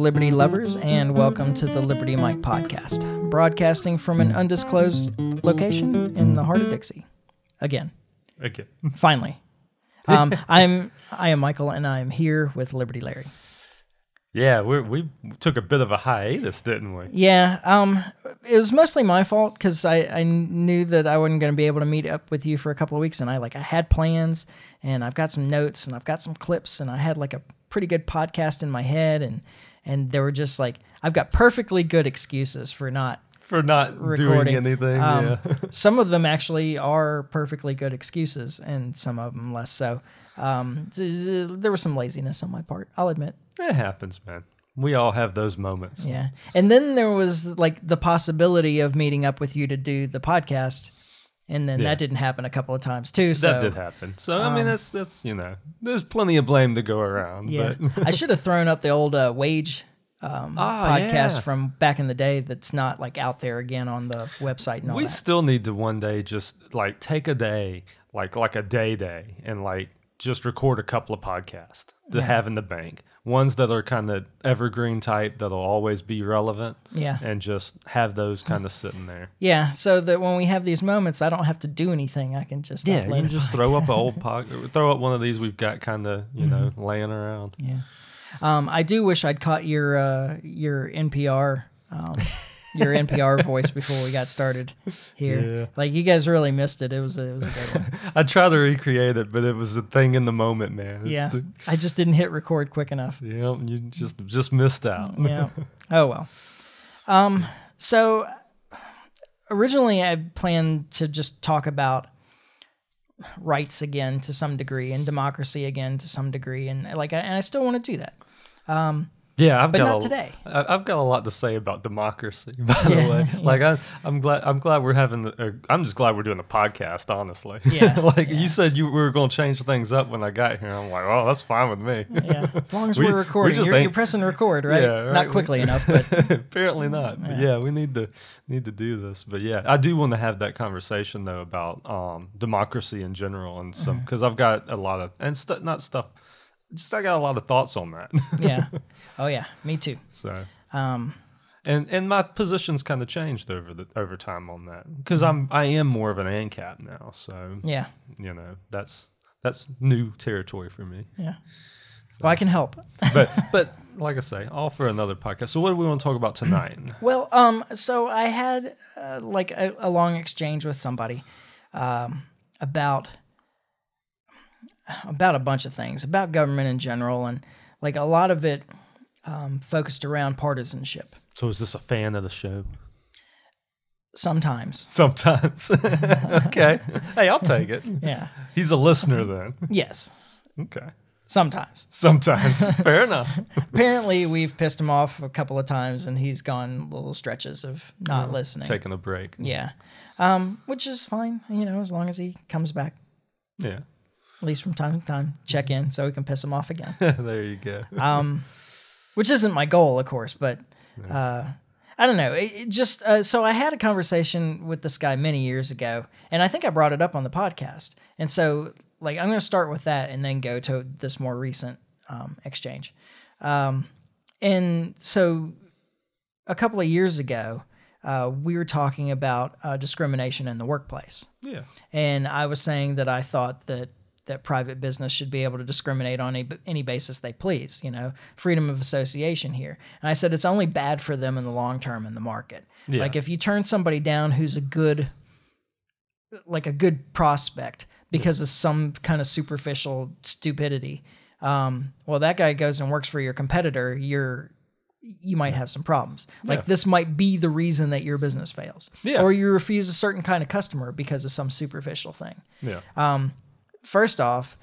Liberty lovers, and welcome to the Liberty Mic podcast, broadcasting from an undisclosed location in the heart of Dixie. Again, Okay. finally. Um, I'm I am Michael, and I'm here with Liberty Larry. Yeah, we we took a bit of a hiatus, didn't we? Yeah, um, it was mostly my fault because I, I knew that I wasn't going to be able to meet up with you for a couple of weeks, and I like I had plans, and I've got some notes, and I've got some clips, and I had like a pretty good podcast in my head, and and they were just like I've got perfectly good excuses for not For not recording doing anything. Um, yeah. some of them actually are perfectly good excuses, and some of them less so. Um, th- th- there was some laziness on my part, I'll admit. It happens, man. We all have those moments. Yeah. And then there was like the possibility of meeting up with you to do the podcast. And then Yeah. that didn't happen a couple of times too. So That did happen. So I mean um, that's that's you know, there's plenty of blame to go around. yeah. But I should have thrown up the old uh, wage um, Ah, podcast yeah. from back in the day that's not like out there again on the website we that. still need to one day just like take a day, like like a day day, and like just record a couple of podcasts to have in the bank. Ones that are kind of evergreen type that'll always be relevant. Yeah. And just have those kind of sitting there. yeah. So that when we have these moments, I don't have to do anything. I can just Yeah, you can just throw up an old podcast, throw up one of these we've got kind of you know Mm-hmm. laying around. Yeah. Um, I do wish I'd caught your uh, your NPR um, your NPR voice before we got started here. Yeah. Like you guys really missed it. It was a, it was a good one. I tried to recreate it, but it was a thing in the moment, man. It's yeah. the- I just didn't hit record quick enough. yeah, you just just missed out. Yeah. oh well. Um. So originally I planned to just talk about rights again to some degree and democracy again to some degree and like I, and I still want to do that. Um. Yeah, I've But got not a, today. I've got a lot to say about democracy. By Yeah, the way, yeah. like I, I'm glad I'm glad we're having. The, uh, I'm just glad we're doing the podcast. Honestly, Yeah, like yeah. you said, you were going to change things up when I got here. I'm like, oh, that's fine with me. Yeah. As long as We- we, are we recording, just you're, you're pressing record, right? Yeah, Not right. quickly enough, but apparently not. But yeah, we need to need to do this. But yeah, I do want to have that conversation though about um, democracy in general and some Mm-hmm. because I've got a lot of and stu not stuff. Just I got a lot of thoughts on that. yeah. Oh yeah, me too. so Um. and and my position's kind of changed over the over time on that because Mm-hmm. I'm I am more of an ANCAP now. So Yeah. you know that's that's new territory for me. Yeah. Well, I can help. But but like I say, all for another podcast. So what do we want to talk about tonight? Well, um, so I had uh, like a, a long exchange with somebody um, about about a bunch of things about government in general, and like a lot of it um, focused around partisanship. So is this a fan of the show? Sometimes, Sometimes. okay. Hey, I'll take it. yeah, He's a listener then. yes, Okay. sometimes. Sometimes. Fair enough. Apparently, we've pissed him off a couple of times, and he's gone little stretches of not listening. Taking a break. Yeah, um, which is fine, you know, as long as he comes back Yeah. At least from time to time, check in so we can piss him off again. there you go. Um, which isn't my goal, of course, but uh, I don't know. It, it just uh, so I had a conversation with this guy many years ago, and I think I brought it up on the podcast. And so, like, I'm going to start with that and then go to this more recent um, exchange. Um, and so, a couple of years ago, uh, we were talking about uh, discrimination in the workplace yeah. and I was saying that I thought that that private business should be able to discriminate on any, any basis they please, you know, freedom of association here. And I said it's only bad for them in the long term in the market. Yeah. Like if you turn somebody down who's a good like a good prospect because of some kind of superficial stupidity. Um, well, that guy goes and works for your competitor. You're you might have some problems. Like Yeah. this might be the reason that your business fails, Yeah. or you refuse a certain kind of customer because of some superficial thing. Yeah. Um, first off,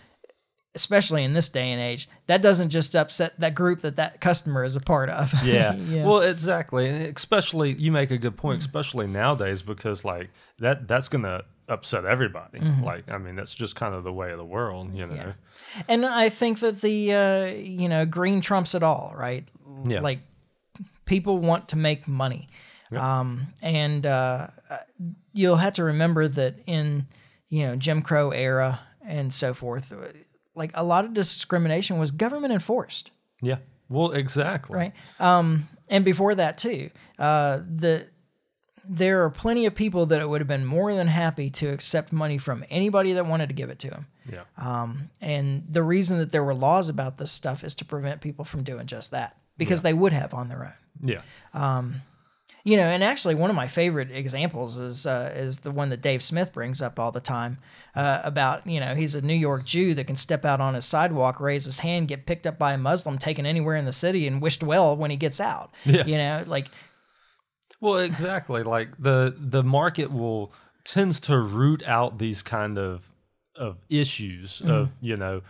especially in this day and age, that doesn't just upset that group that that customer is a part of. Yeah. Yeah. Well, exactly. Especially you make a good point, especially nowadays because like that that's going to upset everybody. Like I mean, that's just kind of the way of the world, you know. Yeah. And I think that the uh, you know green trumps it all, right? Yeah. Like people want to make money, um, and uh, you'll have to remember that in you know Jim Crow era and so forth, like a lot of discrimination was government enforced. Yeah. Well, exactly. right? Um, and before that too, uh, the there are plenty of people that it would have been more than happy to accept money from anybody that wanted to give it to them. Yeah. Um, and the reason that there were laws about this stuff is to prevent people from doing just that because they would have on their own. Yeah. You know, and actually, one of my favorite examples is uh, is the one that Dave Smith brings up all the time uh, about you know he's a New York Jew that can step out on his sidewalk, raise his hand, get picked up by a Muslim, taken anywhere in the city, and wished well when he gets out. Yeah. You know, like Well, exactly. Like the the market will tends to root out these kind of of issues Mm-hmm. of you know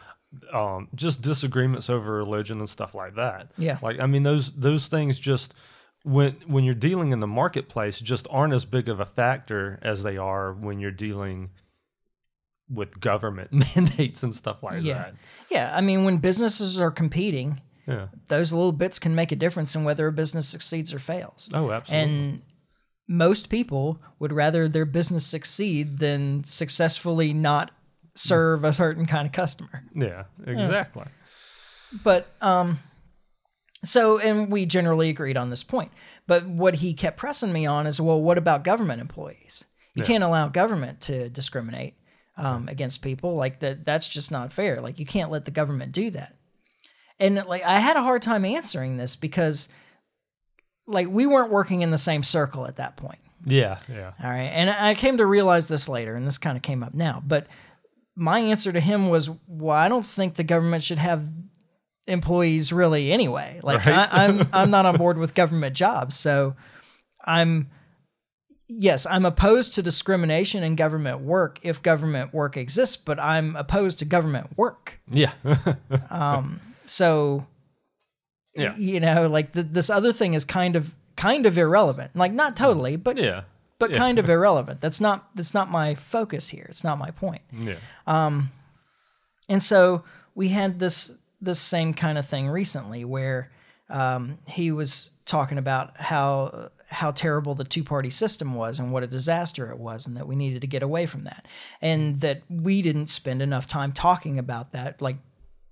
um, just disagreements over religion and stuff like that. Yeah. Like I mean those those things just when when you're dealing in the marketplace just aren't as big of a factor as they are when you're dealing with government mandates and stuff like yeah, that. yeah. I mean, when businesses are competing, Yeah. those little bits can make a difference in whether a business succeeds or fails. Oh, absolutely. And most people would rather their business succeed than successfully not serve a certain kind of customer. yeah, exactly. But um so and we generally agreed on this point. But what he kept pressing me on is well, what about government employees? You can't allow government to discriminate um, against people like that. That's just not fair. Like you can't let the government do that. And like I had a hard time answering this because like we weren't working in the same circle at that point. Yeah, yeah. All right. And I came to realize this later, and this kind of came up now. But my answer to him was, well, I don't think the government should have employees really anyway. Like Right. I, I'm I'm not on board with government jobs. So I'm yes, I'm opposed to discrimination in government work if government work exists, but I'm opposed to government work. Yeah. um, So Yeah. you know, like th this other thing is kind of kind of irrelevant. Like not totally, but yeah. but Yeah. kind of irrelevant. That's not that's not my focus here. It's not my point. Yeah. Um and so we had this this same kind of thing recently where um, he was talking about how how terrible the two party system was and what a disaster it was, and that we needed to get away from that, and that we didn't spend enough time talking about that, like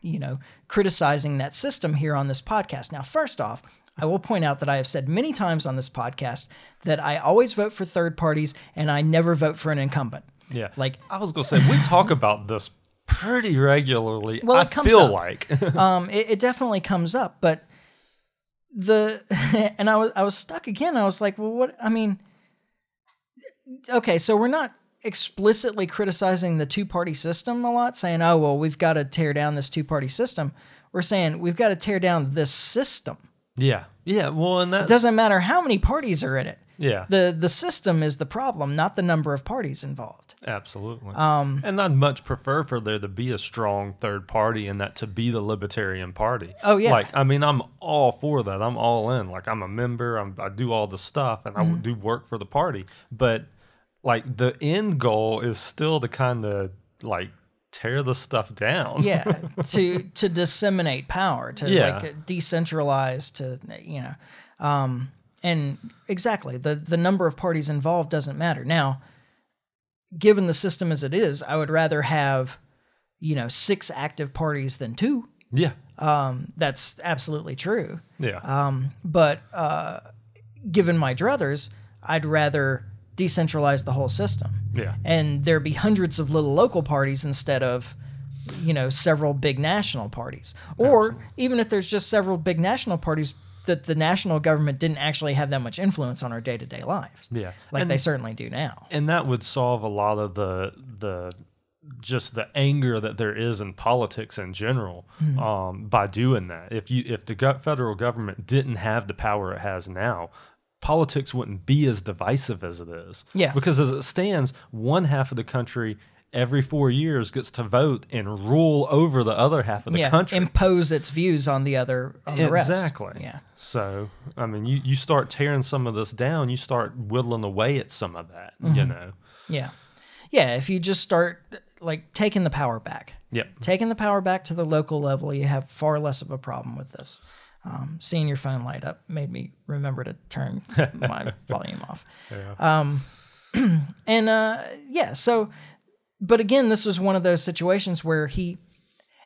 you know, criticizing that system here on this podcast. Now, first off. I will point out that I have said many times on this podcast that I always vote for third parties and I never vote for an incumbent. Yeah. Like I was gonna say we talk about this pretty regularly. Well, I feel up. like um, it, it definitely comes up, but the and I was I was stuck again. I was like, well, what? I mean, okay, so we're not explicitly criticizing the two party system a lot, saying, oh, well, we've got to tear down this two party system. We're saying we've got to tear down this system. yeah, yeah. Well, and It that's doesn't matter how many parties are in it. Yeah, The the system is the problem, not the number of parties involved. absolutely. Um, and I'd much prefer for there to be a strong third party and that to be the Libertarian Party. Oh, yeah. Like I mean, I'm all for that. I'm all in. Like I'm a member. I'm, I do all the stuff and I Mm-hmm. do work for the party. But like the end goal is still to kind of like tear the stuff down. yeah to to disseminate power to Yeah. like decentralize to you know um and exactly the the number of parties involved doesn't matter. Now given the system as it is i would rather have you know six active parties than two. Yeah, um that's absolutely true. Yeah, um but uh given my druthers i'd rather decentralize the whole system. Yeah. and there be hundreds of little local parties instead of you know several big national parties. Or even if there's just several big national parties that the national government didn't actually have that much influence on our day-to-day lives Yeah. like And- they certainly do now and that would solve a lot of the the just the anger that there is in politics in general Hmm. um, by doing that. If you if the federal government didn't have the power it has now, politics wouldn't be as divisive as it is. Yeah. Because as it stands, one half of the country every four years gets to vote and rule over the other half of the yeah country. impose its views on the other on the rest Exactly. yeah So, I mean, you, you start tearing some of this down, you start whittling away at some of that, Mm-hmm. you know? yeah yeah if you just start like taking the power back Yep. taking the power back to the local level, you have far less of a problem with this. Um, seeing your phone light up made me remember to turn my volume off. Yeah. Um, and uh, yeah, so, but again, this was one of those situations where he,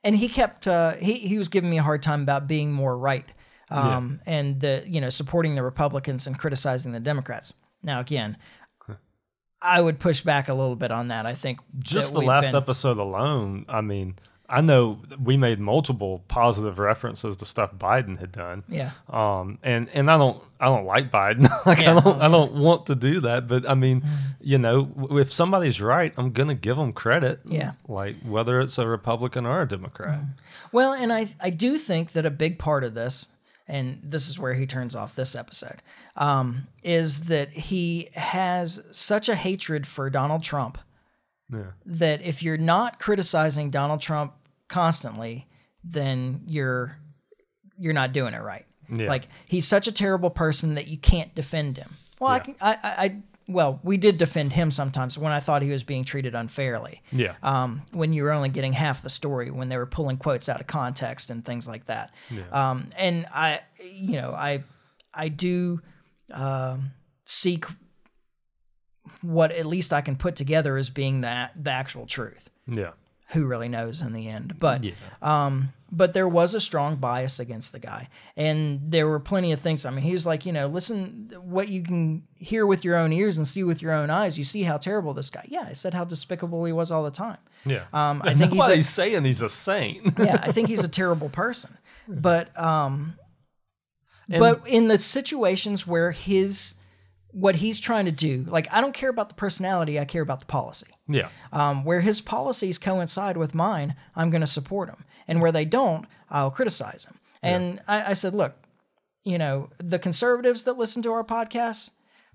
and he kept uh, he he was giving me a hard time about being more right, um, and the you know supporting the Republicans and criticizing the Democrats. Now again, I would push back a little bit on that. I think Just the last been- episode alone, I mean, I know we made multiple positive references to stuff Biden had done. Yeah. Um, and and I don't I don't like Biden. like Yeah. I don't I don't want to do that. But I mean, you know, if somebody's right, I'm gonna give them credit. Yeah. Like whether it's a Republican or a Democrat. Well, and I I do think that a big part of this, and this is where he turns off this episode, um, is that he has such a hatred for Donald Trump Yeah. that if you're not criticizing Donald Trump constantly, then you're you're not doing it right. Yeah. Like he's such a terrible person that you can't defend him. Well, I can I, I I well, we did defend him sometimes when I thought he was being treated unfairly. Yeah. Um, when you were only getting half the story, when they were pulling quotes out of context and things like that. Yeah. Um, and I, you know, I, I do um, seek what at least I can put together as being that the actual truth. yeah. Who really knows in the end? But Yeah. um, but there was a strong bias against the guy, and there were plenty of things. I mean, he was like, you know, listen, what you can hear with your own ears and see with your own eyes. You see how terrible this guy. Yeah, I said how despicable he was all the time. Yeah. Um, I think he's a, saying he's a saint. yeah, I think he's a terrible person. But um but in the situations where his what he's trying to do, like I don't care about the personality, I care about the policy. yeah. Um, where his policies coincide with mine, I'm going to support him, and where they don't, I'll criticize him. And I, I said, look, you know, the conservatives that listen to our podcasts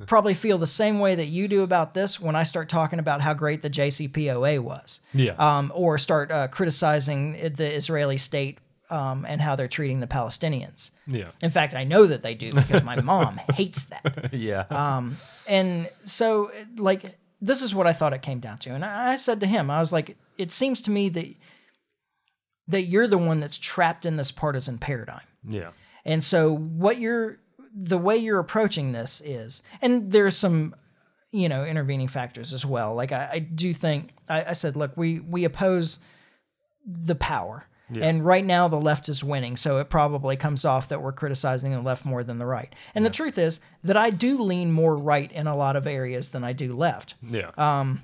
probably feel the same way that you do about this when I start talking about how great the JCPOA was Yeah. um, or start uh, criticizing the Israeli state um, and how they're treating the Palestinians. yeah. In fact, I know that they do because my mom hates that. yeah. Um, and so, like, this is what I thought it came down to. And I, I said to him, I was like, it seems to me that that you're the one that's trapped in this partisan paradigm. yeah. And so what you're the way you're approaching this is, and there's some, you know, intervening factors as well. Like I, I do think I, I said, look, we we oppose the power. Yeah. And right now the left is winning, so it probably comes off that we're criticizing the left more than the right. And the truth is that I do lean more right in a lot of areas than I do left. Yeah. Um,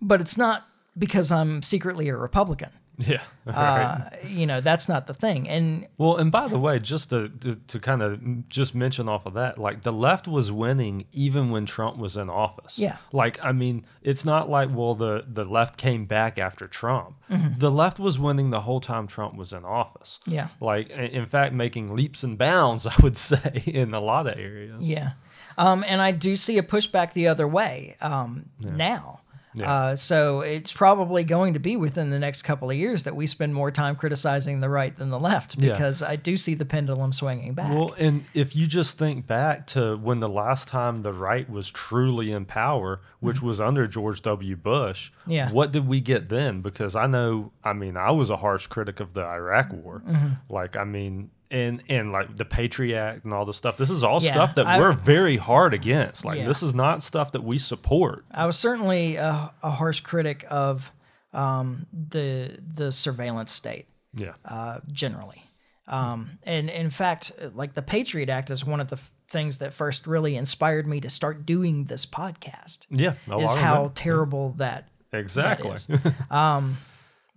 but it's not because I'm secretly a Republican. yeah. right. Uh, you know, that's not the thing. And Well, and by the way, just to, to to kind of just mention off of that, like the left was winning even when Trump was in office. Yeah. Like I mean, it's not like well the the left came back after Trump. Mm-hmm. The left was winning the whole time Trump was in office. yeah, Like in fact, making leaps and bounds, I would say, in a lot of areas. Yeah. Um, and I do see a pushback the other way um, now. Yeah. Uh, so it's probably going to be within the next couple of years that we spend more time criticizing the right than the left Yeah. because I do see the pendulum swinging back. Well, and if you just think back to when the last time the right was truly in power, which was under George W. Bush, Mm-hmm. Yeah. what did we get then? Because I know, I mean, I was a harsh critic of the Iraq War. Mm-hmm. Like, I mean, and and like the Patriot Act and all this stuff. This is all Yeah, stuff that I- we're very hard against. Like, Yeah. this is not stuff that we support. I was certainly a, a harsh critic of um, the the surveillance state. Yeah. uh, generally. Um, and in fact, like the Patriot Act is one of the f- things that first really inspired me to start doing this podcast. Yeah. Is how terrible that exactly. um,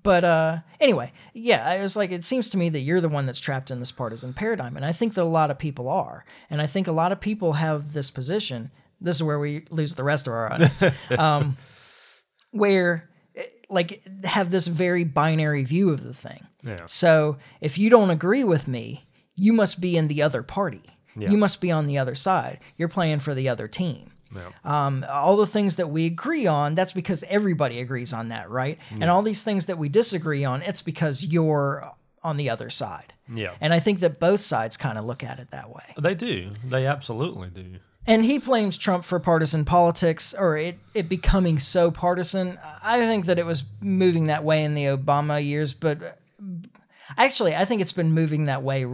but uh, anyway, yeah, I was like, it seems to me that you're the one that's trapped in this partisan paradigm, and I think that a lot of people are, and I think a lot of people have this position. This is where we lose the rest of our audience, um, where eh, like have this very binary view of the thing. yeah. So if you don't agree with me, you must be in the other party. Yeah. You must be on the other side. You're playing for the other team. Yeah. Um, all the things that we agree on, that's because everybody agrees on that, right? And all these things that we disagree on, it's because you're on the other side. Yeah. And I think that both sides kind of look at it that way. They do. They absolutely do. And he blames Trump for partisan politics or it, it becoming so partisan. I think that it was moving that way in the Obama years, but actually, I think it's been moving that way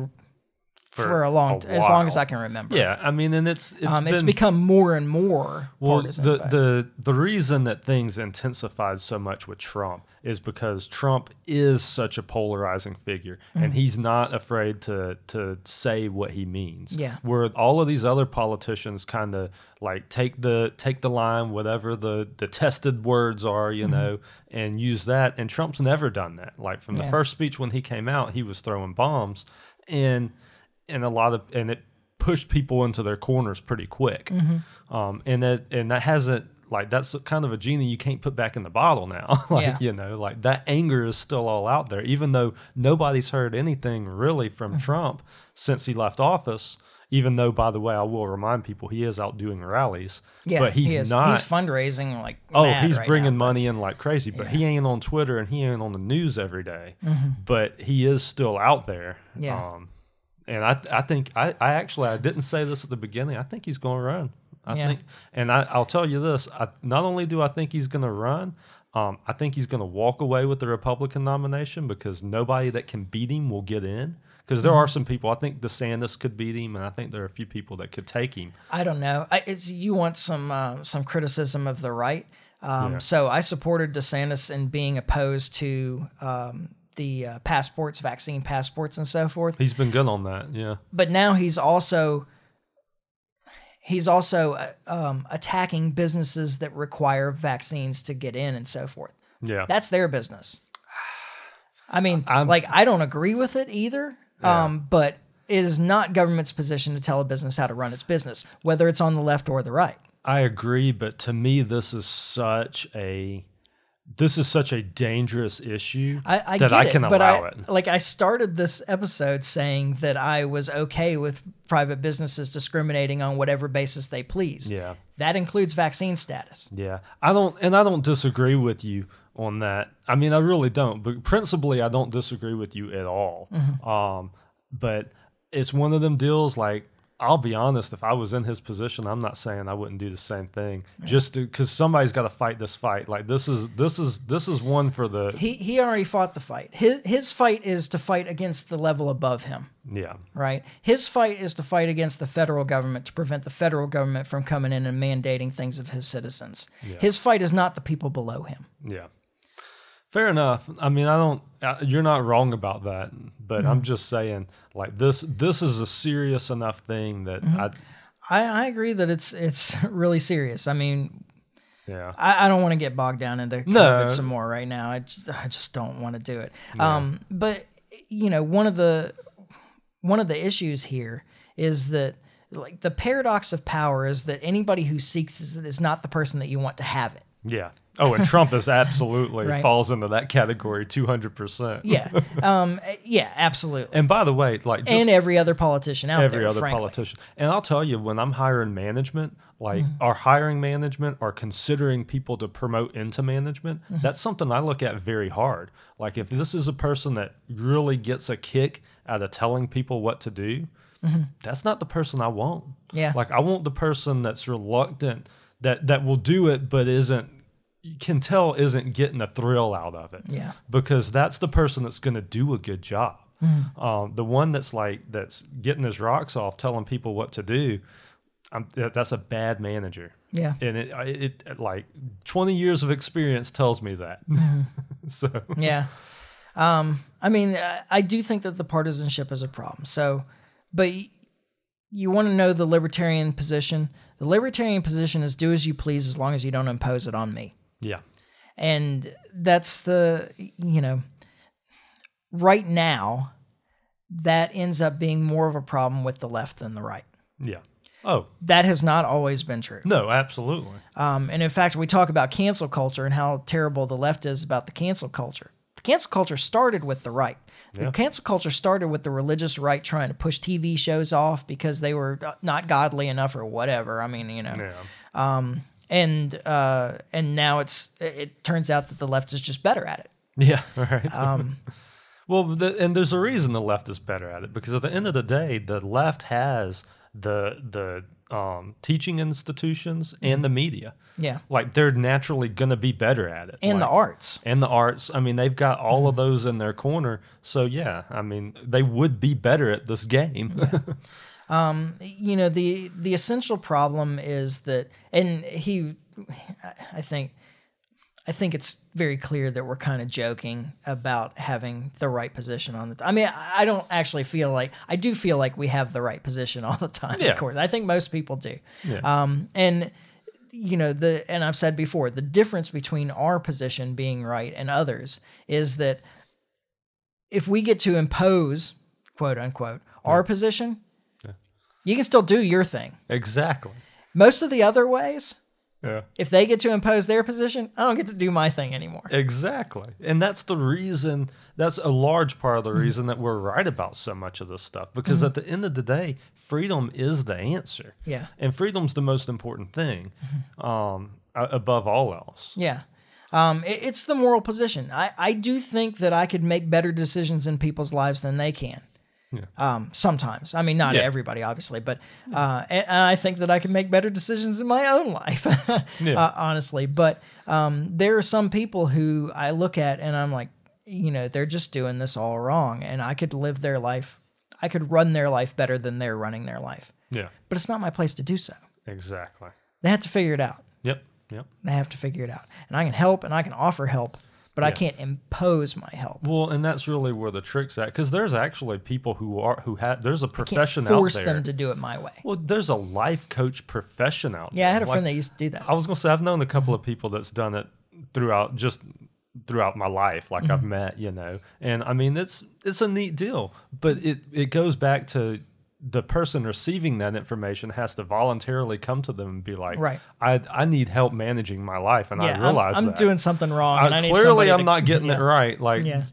for, a long, as long as. I can remember. Yeah, I mean, and it's it's, um, been, it's become more and more well. partisan. The but- the the reason that things intensified so much with Trump is because Trump is such a polarizing figure, Mm-hmm. and he's not afraid to to say what he means. Yeah. Where all of these other politicians kind of like take the take the line, whatever the the tested words are, you Mm-hmm. know, and use that. And Trump's never done that. Like from the Yeah. first speech when he came out, he was throwing bombs, and and a lot of and it pushed people into their corners pretty quick. Mm-hmm. Um, and that and that hasn't like that's kind of a genie you can't put back in the bottle now. like Yeah. you know, like that anger is still all out there, even though nobody's heard anything really from Mm-hmm. Trump since he left office. Even though, by the way, I will remind people he is out doing rallies, yeah, but he's he not. He's fundraising like Oh, he's right bringing now, money in like crazy, but he ain't on Twitter and he ain't on the news every day. Mm-hmm. But he is still out there. Yeah. Um, and I, I think I, I actually I didn't say this at the beginning. I think he's going to run. I Yeah. think, and I, I'll tell you this: I, not only do I think he's going to run, um, I think he's going to walk away with the Republican nomination because nobody that can beat him will get in. Because there are Mm-hmm. some people. I think DeSantis could beat him, and I think there are a few people that could take him. I don't know. I, it's you want some uh, some criticism of the right. Um, Yeah. So I supported DeSantis in being opposed to um, the uh, passports, vaccine passports, and so forth. He's been good on that. Yeah. But now he's also he's also uh, um, attacking businesses that require vaccines to get in and so forth. Yeah. That's their business. I mean, I'm- like I don't agree with it either. Um, but it is not government's position to tell a business how to run its business, whether it's on the left or the right. I agree, but to me, this is such a this is such a dangerous issue I, I that get I it, can but allow I, it. Like I started this episode saying that I was okay with private businesses discriminating on whatever basis they please. Yeah, That includes vaccine status. yeah. I don't, and I don't disagree with you on that. I mean, I really don't. But principally, I don't disagree with you at all. Mm-hmm. Um, but it's one of them deals. Like, I'll be honest. If I was in his position, I'm not saying I wouldn't do the same thing. Just because somebody's got to fight this fight. Like this is this is this is one for the He he already fought the fight. His his fight is to fight against the level above him. yeah. right? His fight is to fight against the federal government to prevent the federal government from coming in and mandating things of his citizens. His fight is not the people below him. Yeah. Fair enough. I mean, I don't. Uh, you're not wrong about that, but I'm just saying, like this. This is a serious enough thing that I. I, I agree that it's it's really serious. I mean, Yeah. I, I don't want to get bogged down into No. COVID some more right now. I just, I just don't want to do it. Um, but you know, one of the one of the issues here is that like the paradox of power is that anybody who seeks it is not the person that you want to have it. Yeah. Oh, and Trump is absolutely Right. falls into that category 200%. Yeah, um, yeah, absolutely. And by the way, like just and every other politician out every there, Every other frankly. politician. And I'll tell you, when I'm hiring management, like Mm-hmm. our hiring management are considering people to promote into management. Mm-hmm. That's something I look at very hard. Like if this is a person that really gets a kick out of telling people what to do, that's not the person I want. Mm-hmm. Yeah. Like I want the person that's reluctant that that will do it but isn't you can tell isn't getting a thrill out of it Yeah. because that's the person that's going to do a good job. Mm-hmm. Um, the one that's like that's getting his rocks off, telling people what to do, I'm, that, that's a bad manager. Yeah. And it, it, it like 20 years of experience tells me that. Mm-hmm. so Yeah. Um, I mean, I- I do think that the partisanship is a problem. So, but you want to know the libertarian position. The libertarian position is do as you please as long as you don't impose it on me. Yeah, And that's the, you know, right now, that ends up being more of a problem with the left than the right. yeah. Oh That has not always been true. no, absolutely. Um, and in fact, we talk about cancel culture and how terrible the left is about the cancel culture. The cancel culture started with the right. The Yeah. cancel culture started with the religious right trying to push TV shows off because they were uh, not godly enough or whatever. I mean, you know. Yeah, Um, and uh, and now it's it, turns out that the left is just better at it. yeah. Right. Um, Well, the, and there's a reason the left is better at it because at the end of the day, the left has the the um, teaching institutions and the media. Yeah. Like they're naturally going to be better at it. And the arts. and the arts. I mean, they've got all of those in their corner. So yeah, I mean, they would be better at this game. you know the the essential problem is that and he i think i think it's very clear that we're kind of joking about having the right position on the i mean I- don't actually feel like i do feel like we have the right position all the time Yeah. of course i think most people do Yeah. um and you know the and i've said before the difference between our position being right and others is that if we get to impose quote unquote our position you can still do your thing exactly. most of the other ways, Yeah. if they get to impose their position, I don't get to do my thing anymore. Exactly. And that's the reason, that's a large part of the Mm-hmm. reason that we're right about so much of this stuff. Because at the end of the day, freedom is the answer. Yeah. And freedom's the most important thing um, above all else. Yeah. Um, it- it's the moral position. I, I do think that I could make better decisions in people's lives than they can. Yeah. Um, sometimes. I mean, not Yeah. everybody, obviously, but uh, and, and I think that I can make better decisions in my own life, Yeah. uh, honestly. But um, there are some people who I look at and I'm like, you know, they're just doing this all wrong, and I could live their life, I could run their life better than they're running their life. Yeah. But it's not my place to do so. Exactly. They have to figure it out. Yep. Yep. They have to figure it out. And I can help and I can offer help, but I can't impose my help. Well, and that's really where the trick's at, because there's actually people who are who have there's a profession force out there. Force them to do it my way. well, there's a life coach profession out there. Yeah, I had a Like, friend that used to do that. I was gonna say I've known a couple of people that's done it throughout just throughout my life, like Mm-hmm. I've met, you know, and I mean it's it's a neat deal, but it it goes back to the person receiving that information has to voluntarily come to them and be like, Right. I I need help managing my life, and yeah, I I'm- realize I'm, that. doing something wrong. I- I clearly somebody I'm to- not getting yeah. it right. Like Yeah.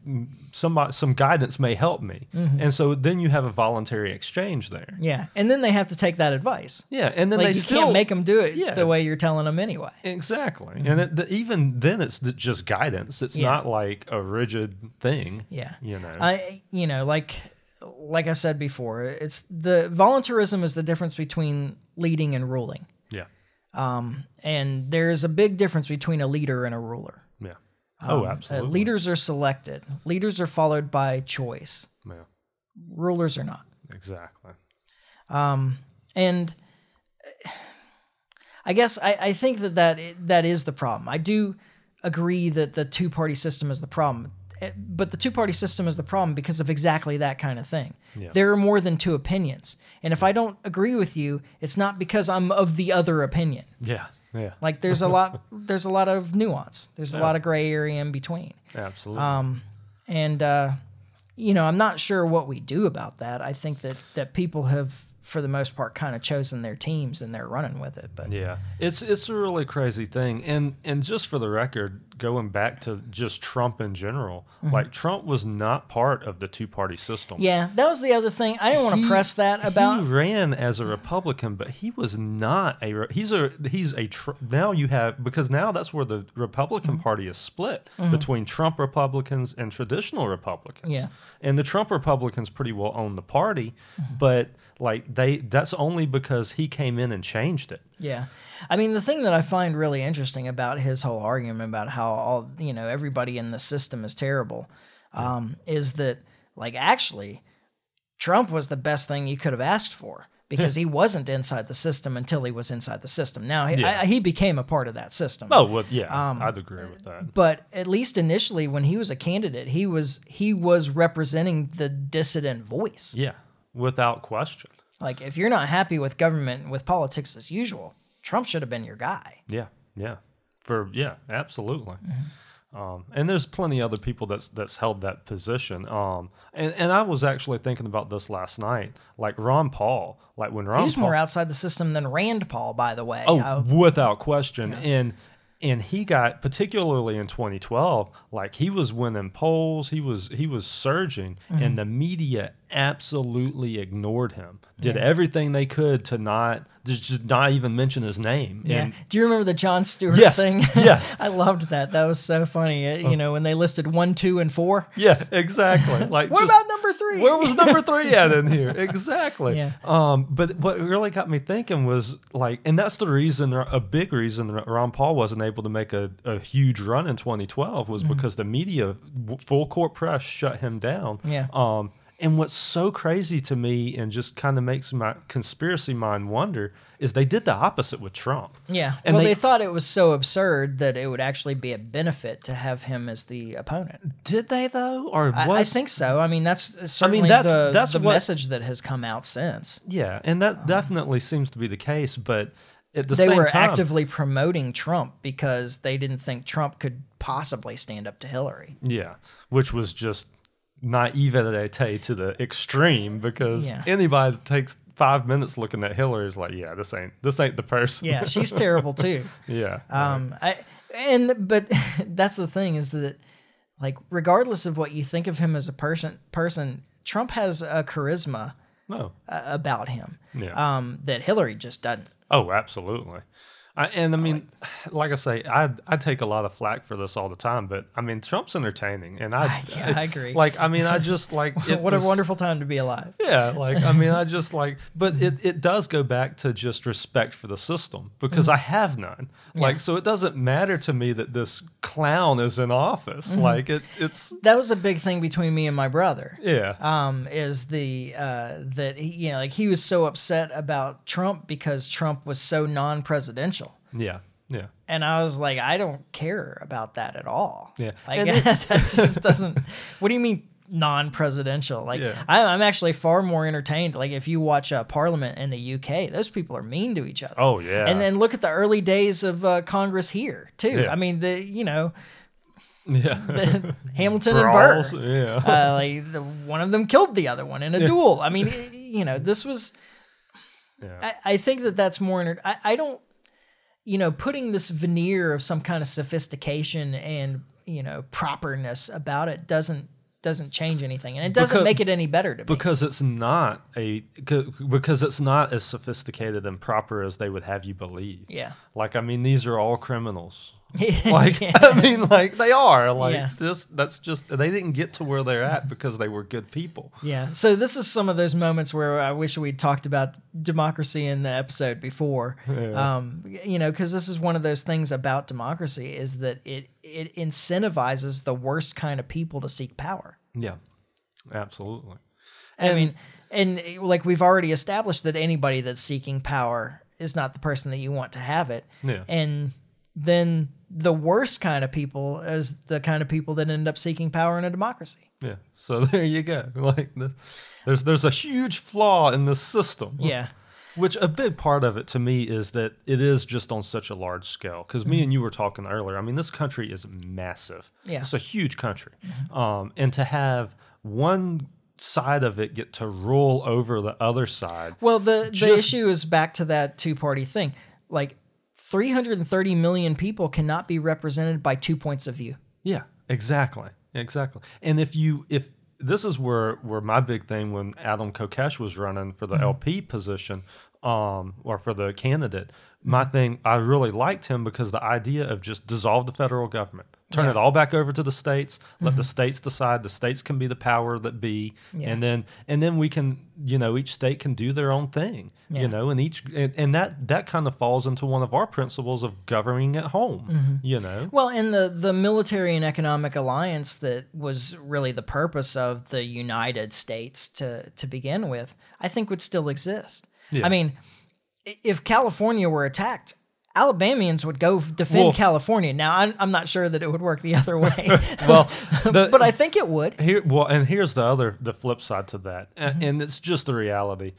some some guidance may help me, and so then you have a voluntary exchange there. Yeah, and then they have to take that advice. Yeah, and then Like they you still can't make them do it Yeah. the way you're telling them anyway. Exactly. And it, the, even then, it's just guidance. It's Mm-hmm. Not like a rigid thing. Yeah. You know. I you know like like I said before, it's the voluntarism is the difference between leading and ruling. yeah. Um, and there's a big difference between a leader and a ruler. Yeah. Um, oh, uh, absolutely. leaders are selected. Leaders are followed by choice. Yeah. Rulers are not. Exactly. Um, and uh, I guess I, I think that, that that is the problem. I do agree that the two party system is the problem, but the two party system is the problem because of exactly that kind of thing. Yeah. There are more than two opinions, and if I don't agree with you, it's not because I'm of the other opinion. Yeah. Yeah. Like there's a lot there's a lot of nuance. There's a lot of gray area in between. Absolutely. Um, and uh, you know, I'm not sure what we do about that. I think that that people have, for the most part, kind of chosen their teams and they're running with it. But yeah. It's it's a really crazy thing. And and just for the record, going back to just Trump in general, like Trump was not part of the two party system. Mm-hmm. yeah, that was the other thing. I didn't want to press that about. he ran as a Republican, but he was not a. He's a. He's a. Tr- now you have because now that's where the Republican Mm-hmm. Party is split between Trump Republicans and traditional Republicans. Yeah. and the Trump Republicans pretty well own the party, Mm-hmm. but like they. That's only because he came in and changed it. Yeah. I mean, the thing that I find really interesting about his whole argument about how all, you know, everybody in the system is terrible um, is that, like, actually, Trump was the best thing you could have asked for because he wasn't inside the system until he was inside the system. Now, he, Yeah. I, he became a part of that system. Oh well, yeah, Um, I'd agree with that. But at least initially, when he was a candidate, he was he was representing the dissident voice. Yeah, without question. Like, if you're not happy with government with politics as usual, Trump should have been your guy. Yeah, yeah, for yeah, absolutely. Mm-hmm. Um, and there's plenty other people that's that's held that position. Um, and and I was actually thinking about this last night, like Ron Paul, like when Ron He's Paul, more outside the system than Rand Paul, by the way. oh, Uh, without question, and and he got particularly in 2012, like he was winning polls, he was he was surging, and the media absolutely ignored him, did everything they could to not just not even mention his name. Yeah. And Do you remember the Jon Stewart Yes, thing? yes. I loved that. That was so funny. Uh, You know, when they listed one, two, and four. yeah, exactly. Like What just- about number three? Where was number three at in here? Exactly. Yeah. Um, but what really got me thinking was like, and that's the reason, a big reason Ron Paul wasn't able to make a, a huge run in 2012 was Mm-hmm. because the media, full court press, shut him down. Yeah. Um, and what's so crazy to me and just kind of makes my conspiracy mind wonder is they did the opposite with Trump. Yeah. And well, they, they- thought it was so absurd that it would actually be a benefit to have him as the opponent. Did they though, or I, I think so. I mean, that's uh, certainly that's- the, that's the what- message that has come out since. yeah, and that um, definitely seems to be the case. But at the they same were time, actively promoting Trump because they didn't think Trump could possibly stand up to Hillary. Yeah, which was just naivete to the extreme because Yeah. anybody that takes five minutes looking at Hillary is like, yeah, this ain't this ain't the person. Yeah, she's terrible too. yeah. Um, I and but that's the thing is that like regardless of what you think of him as a person, person Trump has a charisma no. uh, about him. Yeah. Um, that Hillary just doesn't. Oh, absolutely. I, and I mean, like I say, I I take a lot of flack for this all the time, but I mean, Trump's entertaining, and I Yeah, I agree. Like, I mean, I just like what was- a wonderful time to be alive. Yeah, like I mean, I just like, but it, it does go back to just respect for the system because Mm-hmm. I have none. Like, so it doesn't matter to me that this clown is in office. Mm-hmm. Like, it it's That was a big thing between me and my brother. yeah, um, is the uh, that he, you know like he was so upset about Trump because Trump was so non-presidential, yeah, yeah. and I was like, I don't care about that at all. Yeah. like that just doesn't. What do you mean non-presidential? Like Yeah. I, I'm actually far more entertained. Like if you watch uh, Parliament in the UK, those people are mean to each other. Oh yeah, And then look at the early days of uh, Congress here too. Yeah. I mean, the you know yeah, Hamilton and Burr. Yeah, uh, like the, one of them killed the other one in a duel. I mean, you know, this was. yeah, I, I think that that's more. I, I don't. You know, putting this veneer of some kind of sophistication and you know properness about it doesn't doesn't change anything, and it doesn't Because- make it any better to me. because it's not a because it's not as sophisticated and proper as they would have you believe. yeah. Like, I mean, these are all criminals. Like, Yeah. I mean, like they are. Like, Yeah. this. That's just they didn't get to where they're at because they were good people. Yeah. So this is some of those moments where I wish we'd talked about democracy in the episode before. Yeah. Um, you know, because this is one of those things about democracy is that it it incentivizes the worst kind of people to seek power. Yeah, absolutely. I mean, and like we've already established that anybody that's seeking power is not the person that you want to have it. Yeah. And then the worst kind of people is the kind of people that end up seeking power in a democracy. Yeah. So there you go. Like, this, there's there's a huge flaw in the system. Yeah. Which a big part of it to me is that it is just on such a large scale. Because me and you were talking earlier. I mean, this country is massive. Yeah. It's a huge country. Um, and to have one side of it get to rule over the other side. Well, the the issue is back to that two party thing. Like 330 million people cannot be represented by two points of view. Yeah, exactly, exactly. And if you if this is where where my big thing when Adam Kokesh was running for the LP position, um, or for the candidate, my thing I really liked him because the idea of just dissolve the federal government, turn Yeah. it all back over to the states, let the mm-hmm. states decide. The states can be the power that be, Yeah. and then and then we can you know each state can do their own thing, Yeah. you know, and each and, and that that kind of falls into one of our principles of governing at home, mm-hmm. you know. Well, and the the military and economic alliance that was really the purpose of the United States to to begin with, I think would still exist. I mean, if California were attacked, Alabamians would go defend Well- California. Now, I'm, I'm not sure that it would work the other way. Well, the- but I think it would. Here, well, and here's the other, the flip side to that, Mm-hmm. and it's just the reality.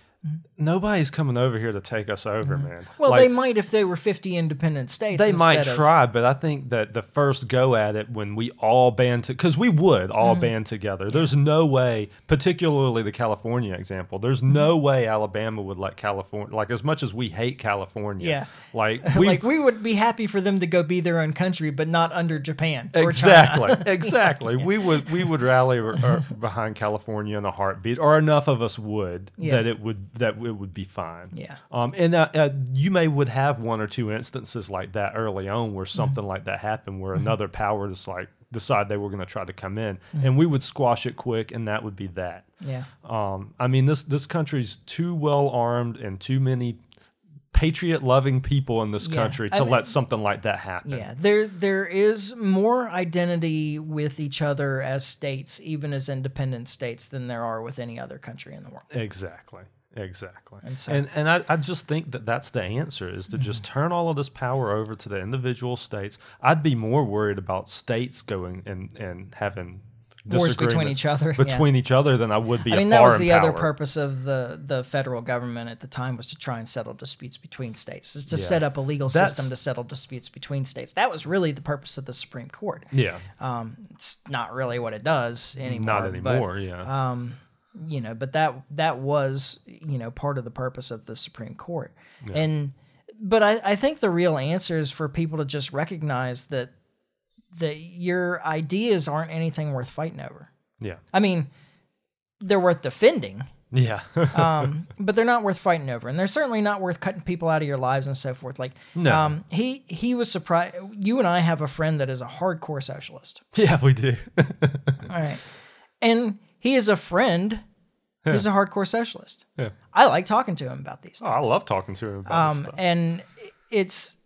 Nobody's coming over here to take us over, man. Mm-hmm. Well, Like, they might if they were 50 independent states. they might instead of- try, but I think that the first go at it when we all band to, because we would all Mm-hmm. band together. There's no way, particularly the California example. There's no Mm-hmm. way Alabama would let California, like as much as we hate California, Yeah. like we, like we would be happy for them to go be their own country, but not under Japan. or China. Exactly, exactly. We would we would rally r- r- behind California in a heartbeat, or enough of us would Yeah. that it would that it would be fine. Yeah. Um, and uh, uh, you may would have one or two instances like that early on where something like that happened, where another power just like decide they were going to try to come in, and we would squash it quick, and that would be that. Yeah. Um, I mean, this this country's too well armed and too many patriot loving people in this Yeah, country I to mean- let something like that happen. Yeah, there there is more identity with each other as states, even as independent states, than there are with any other country in the world. Exactly. Exactly. And so- and and I, I just think that that's the answer is to just Mm-hmm. turn all of this power over to the individual states. I'd be more worried about states going and and having Wars between each other, yeah. between each other than I would be. I mean, that was the other purpose of the the federal government at the time was to try and settle disputes between states, is to Yeah. set up a legal That's- system to settle disputes between states. That was really the purpose of the Supreme Court. Yeah, Um, it's not really what it does anymore. not but, anymore. yeah, um, you know, but that that was you know part of the purpose of the Supreme Court, and but I, I think the real answer is for people to just recognize that that your ideas aren't anything worth fighting over. yeah, I mean, they're worth defending, yeah. um, but they're not worth fighting over, and they're certainly not worth cutting people out of your lives and so forth. Like, No. um, he he was surprised. You and I have a friend that is a hardcore socialist. yeah, we do. All right. And he is a friend who's a hardcore socialist. Yeah. I like talking to him about these Oh. I love talking to him about this um stuff. and it's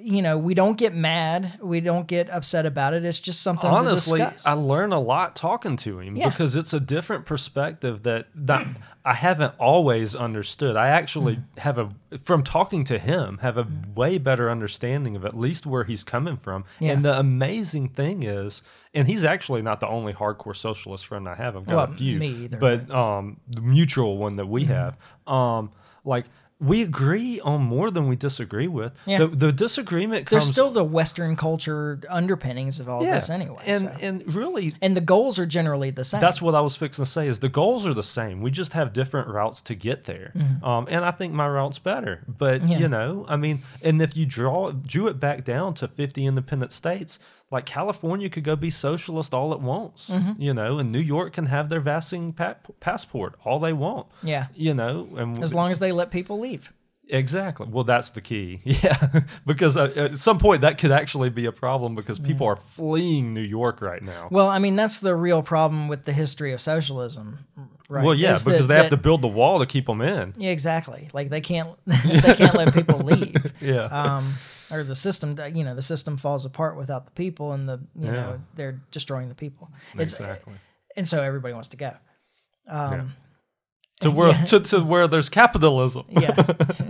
you know, we don't get mad, we don't get upset about it. It's just something honestly i learn a lot talking to him Yeah. because it's a different perspective that that i haven't always understood. I actually have a from talking to him have a way better understanding of at least where he's coming from. Yeah. and the amazing thing is and he's actually not the only hardcore socialist friend i have. I've got Well, a few me either, but um the mutual one that we have. Um like we agree on more than we disagree with. Yeah. The, the disagreement There's still the Western culture underpinnings of all this anyway. and so. and really and the goals are generally the same. that's what I was fixing to say. Is the goals are the same. We just have different routes to get there. Um, and I think my route's better. But Mm-hmm. Yeah. you know, I mean, and if you draw drew it back down to fifty independent states, like California could go be socialist all it wants. Mm-hmm. You know, and New York can have their vaccine pa- passport all they want. yeah. You know, and As long as they let people leave. Exactly. Well, that's the key. Yeah, because uh, at some point that could actually be a problem because people are fleeing New York right now. Well, I mean, that's the real problem with the history of socialism, right? Well, yeah, is because that- they have to build the wall to keep them in. Yeah, exactly. Like they can't they can't let people leave. Yeah. Um, or the system, you know, the system falls apart without the people, and the you Yeah. know they're destroying the people. It's, exactly. And so everybody wants to go. Um, To where yeah. to, to where there's capitalism. yeah.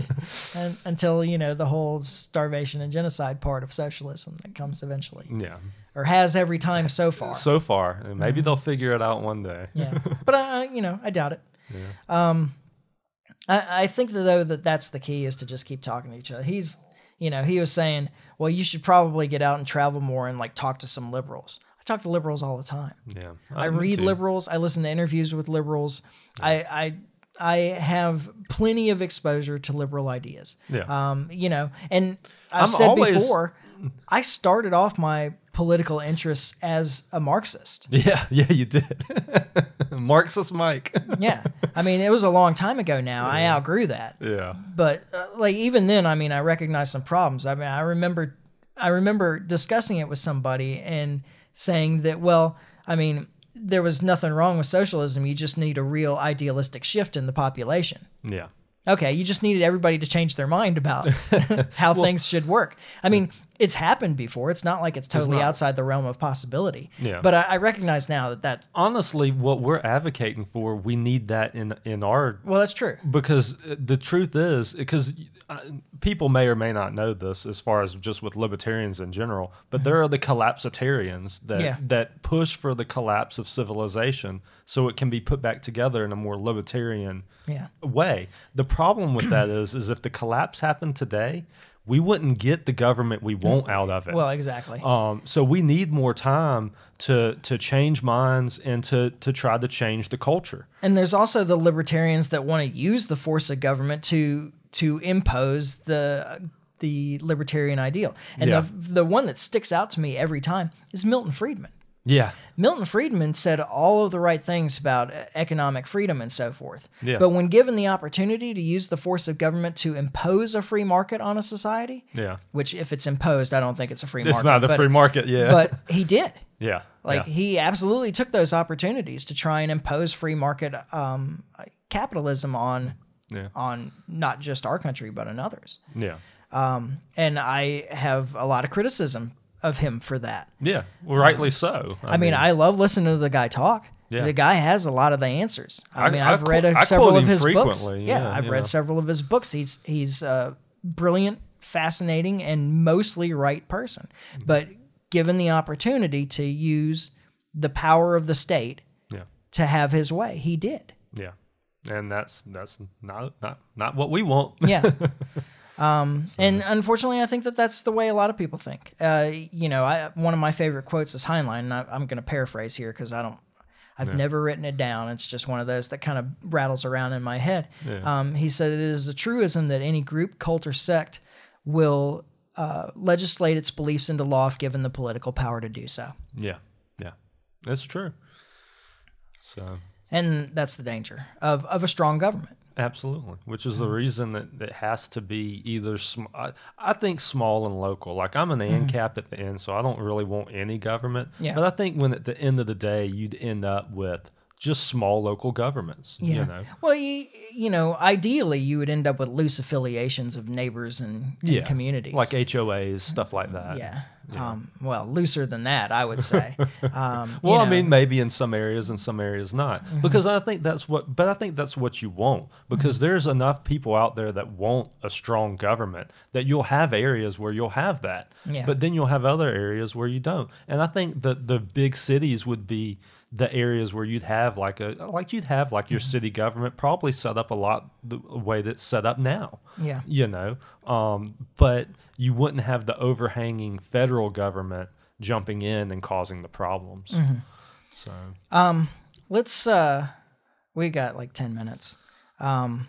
and, until you know the whole starvation and genocide part of socialism that comes eventually, yeah. or has every time so far. So far, and maybe they'll figure it out one day. Mm-hmm. yeah but I, I- you know i doubt it um I, I think that though that that's the key is to just keep talking to each other he's you know he was saying well you should probably get out and travel more and like talk to some liberals i talk to liberals all the time Yeah. i me read too. liberals i listen to interviews with liberals i i I have plenty of exposure to liberal ideas. Yeah. Um, you know, and I've I'm said always- before, I started off my political interests as a Marxist. Yeah, yeah, you did. Marxist Mike. yeah. I mean, it was a long time ago now. I outgrew that. yeah. But uh, like even then, I mean, I recognized some problems. I mean, I remember I remember discussing it with somebody and saying that well, I mean, there was nothing wrong with socialism. You just need a real idealistic shift in the population. Yeah. Okay, you just needed everybody to change their mind about how things should work. I mean, it's happened before. It's not like it's totally not. outside the realm of possibility. Yeah. But I, I recognize now that that Honestly, what we're advocating for, we need that in in our well, that's true. because uh, the truth is because uh, people may or may not know this as far as just with libertarians in general but there are the collapsitarians that Yeah. that push for the collapse of civilization so it can be put back together in a more libertarian Yeah. way the problem with that is is if the collapse happened today we wouldn't get the government we want out of it Well, exactly. um, so we need more time to to change minds and to to try to change the culture And there's also the libertarians that want to use the force of government to to impose the the libertarian ideal. And Yeah. the the one that sticks out to me every time is Milton Friedman. Yeah. Milton Friedman said all of the right things about uh, economic freedom and so forth. Yeah. But when given the opportunity to use the force of government to impose a free market on a society, Yeah. which if it's imposed, I don't think it's a free market. It's not the but, free market. Yeah. But he did. yeah. Like yeah. he absolutely took those opportunities to try and impose free market um, capitalism on Yeah. on not just our country but on others. Yeah. Um, and I have a lot of criticism of him for that. Yeah. Well, rightly so. I, mean, I love listening to the guy talk. Yeah. The guy has a lot of the answers. I, I- mean, I I've read a, I several of his books. Yeah, yeah, I've read several of his books. He's he's a brilliant, fascinating, and mostly right person. But given the opportunity to use the power of the state yeah. to have his way, he did. Yeah. And that's that's not not not what we want. Yeah. Um, and unfortunately, I think that that's the way a lot of people think. Uh, you know, I, one of my favorite quotes is Heinlein, and I, I'm going to paraphrase here because I don't, I've never written it down. It's just one of those that kind of rattles around in my head. Yeah. Um, he said it is a truism that any group, cult, or sect will uh, legislate its beliefs into law if given the political power to do so. yeah. Yeah. That's true. So And that's the danger of, of a strong government. Absolutely, which is the reason that it has to be either. Sm- I, I think small and local. Like I'm an Mm-hmm. ANCAP at the end, so I don't really want any government. Yeah. But I think when at the end of the day, you'd end up with just small local governments. Yeah. You know. Well, you, you know, ideally, you would end up with loose affiliations of neighbors and, and Yeah. communities. Like HOAs, stuff like that. yeah. Um, well, looser than that, I would say. Um, Well, I know, Mm-hmm. mean, maybe in some areas, in some areas not, because I think that's what. But I think that's what you want, because Mm-hmm. there's enough people out there that want a strong government that you'll have areas where you'll have that, Yeah. but then you'll have other areas where you don't. And I think that the big cities would be the areas where you'd have like a like you'd have like Mm-hmm. your city government probably set up a lot the way that's set up now yeah. you know um, but you wouldn't have the overhanging federal government jumping in and causing the problems Mm-hmm. so Um, let's. Uh, we got like ten minutes. Um,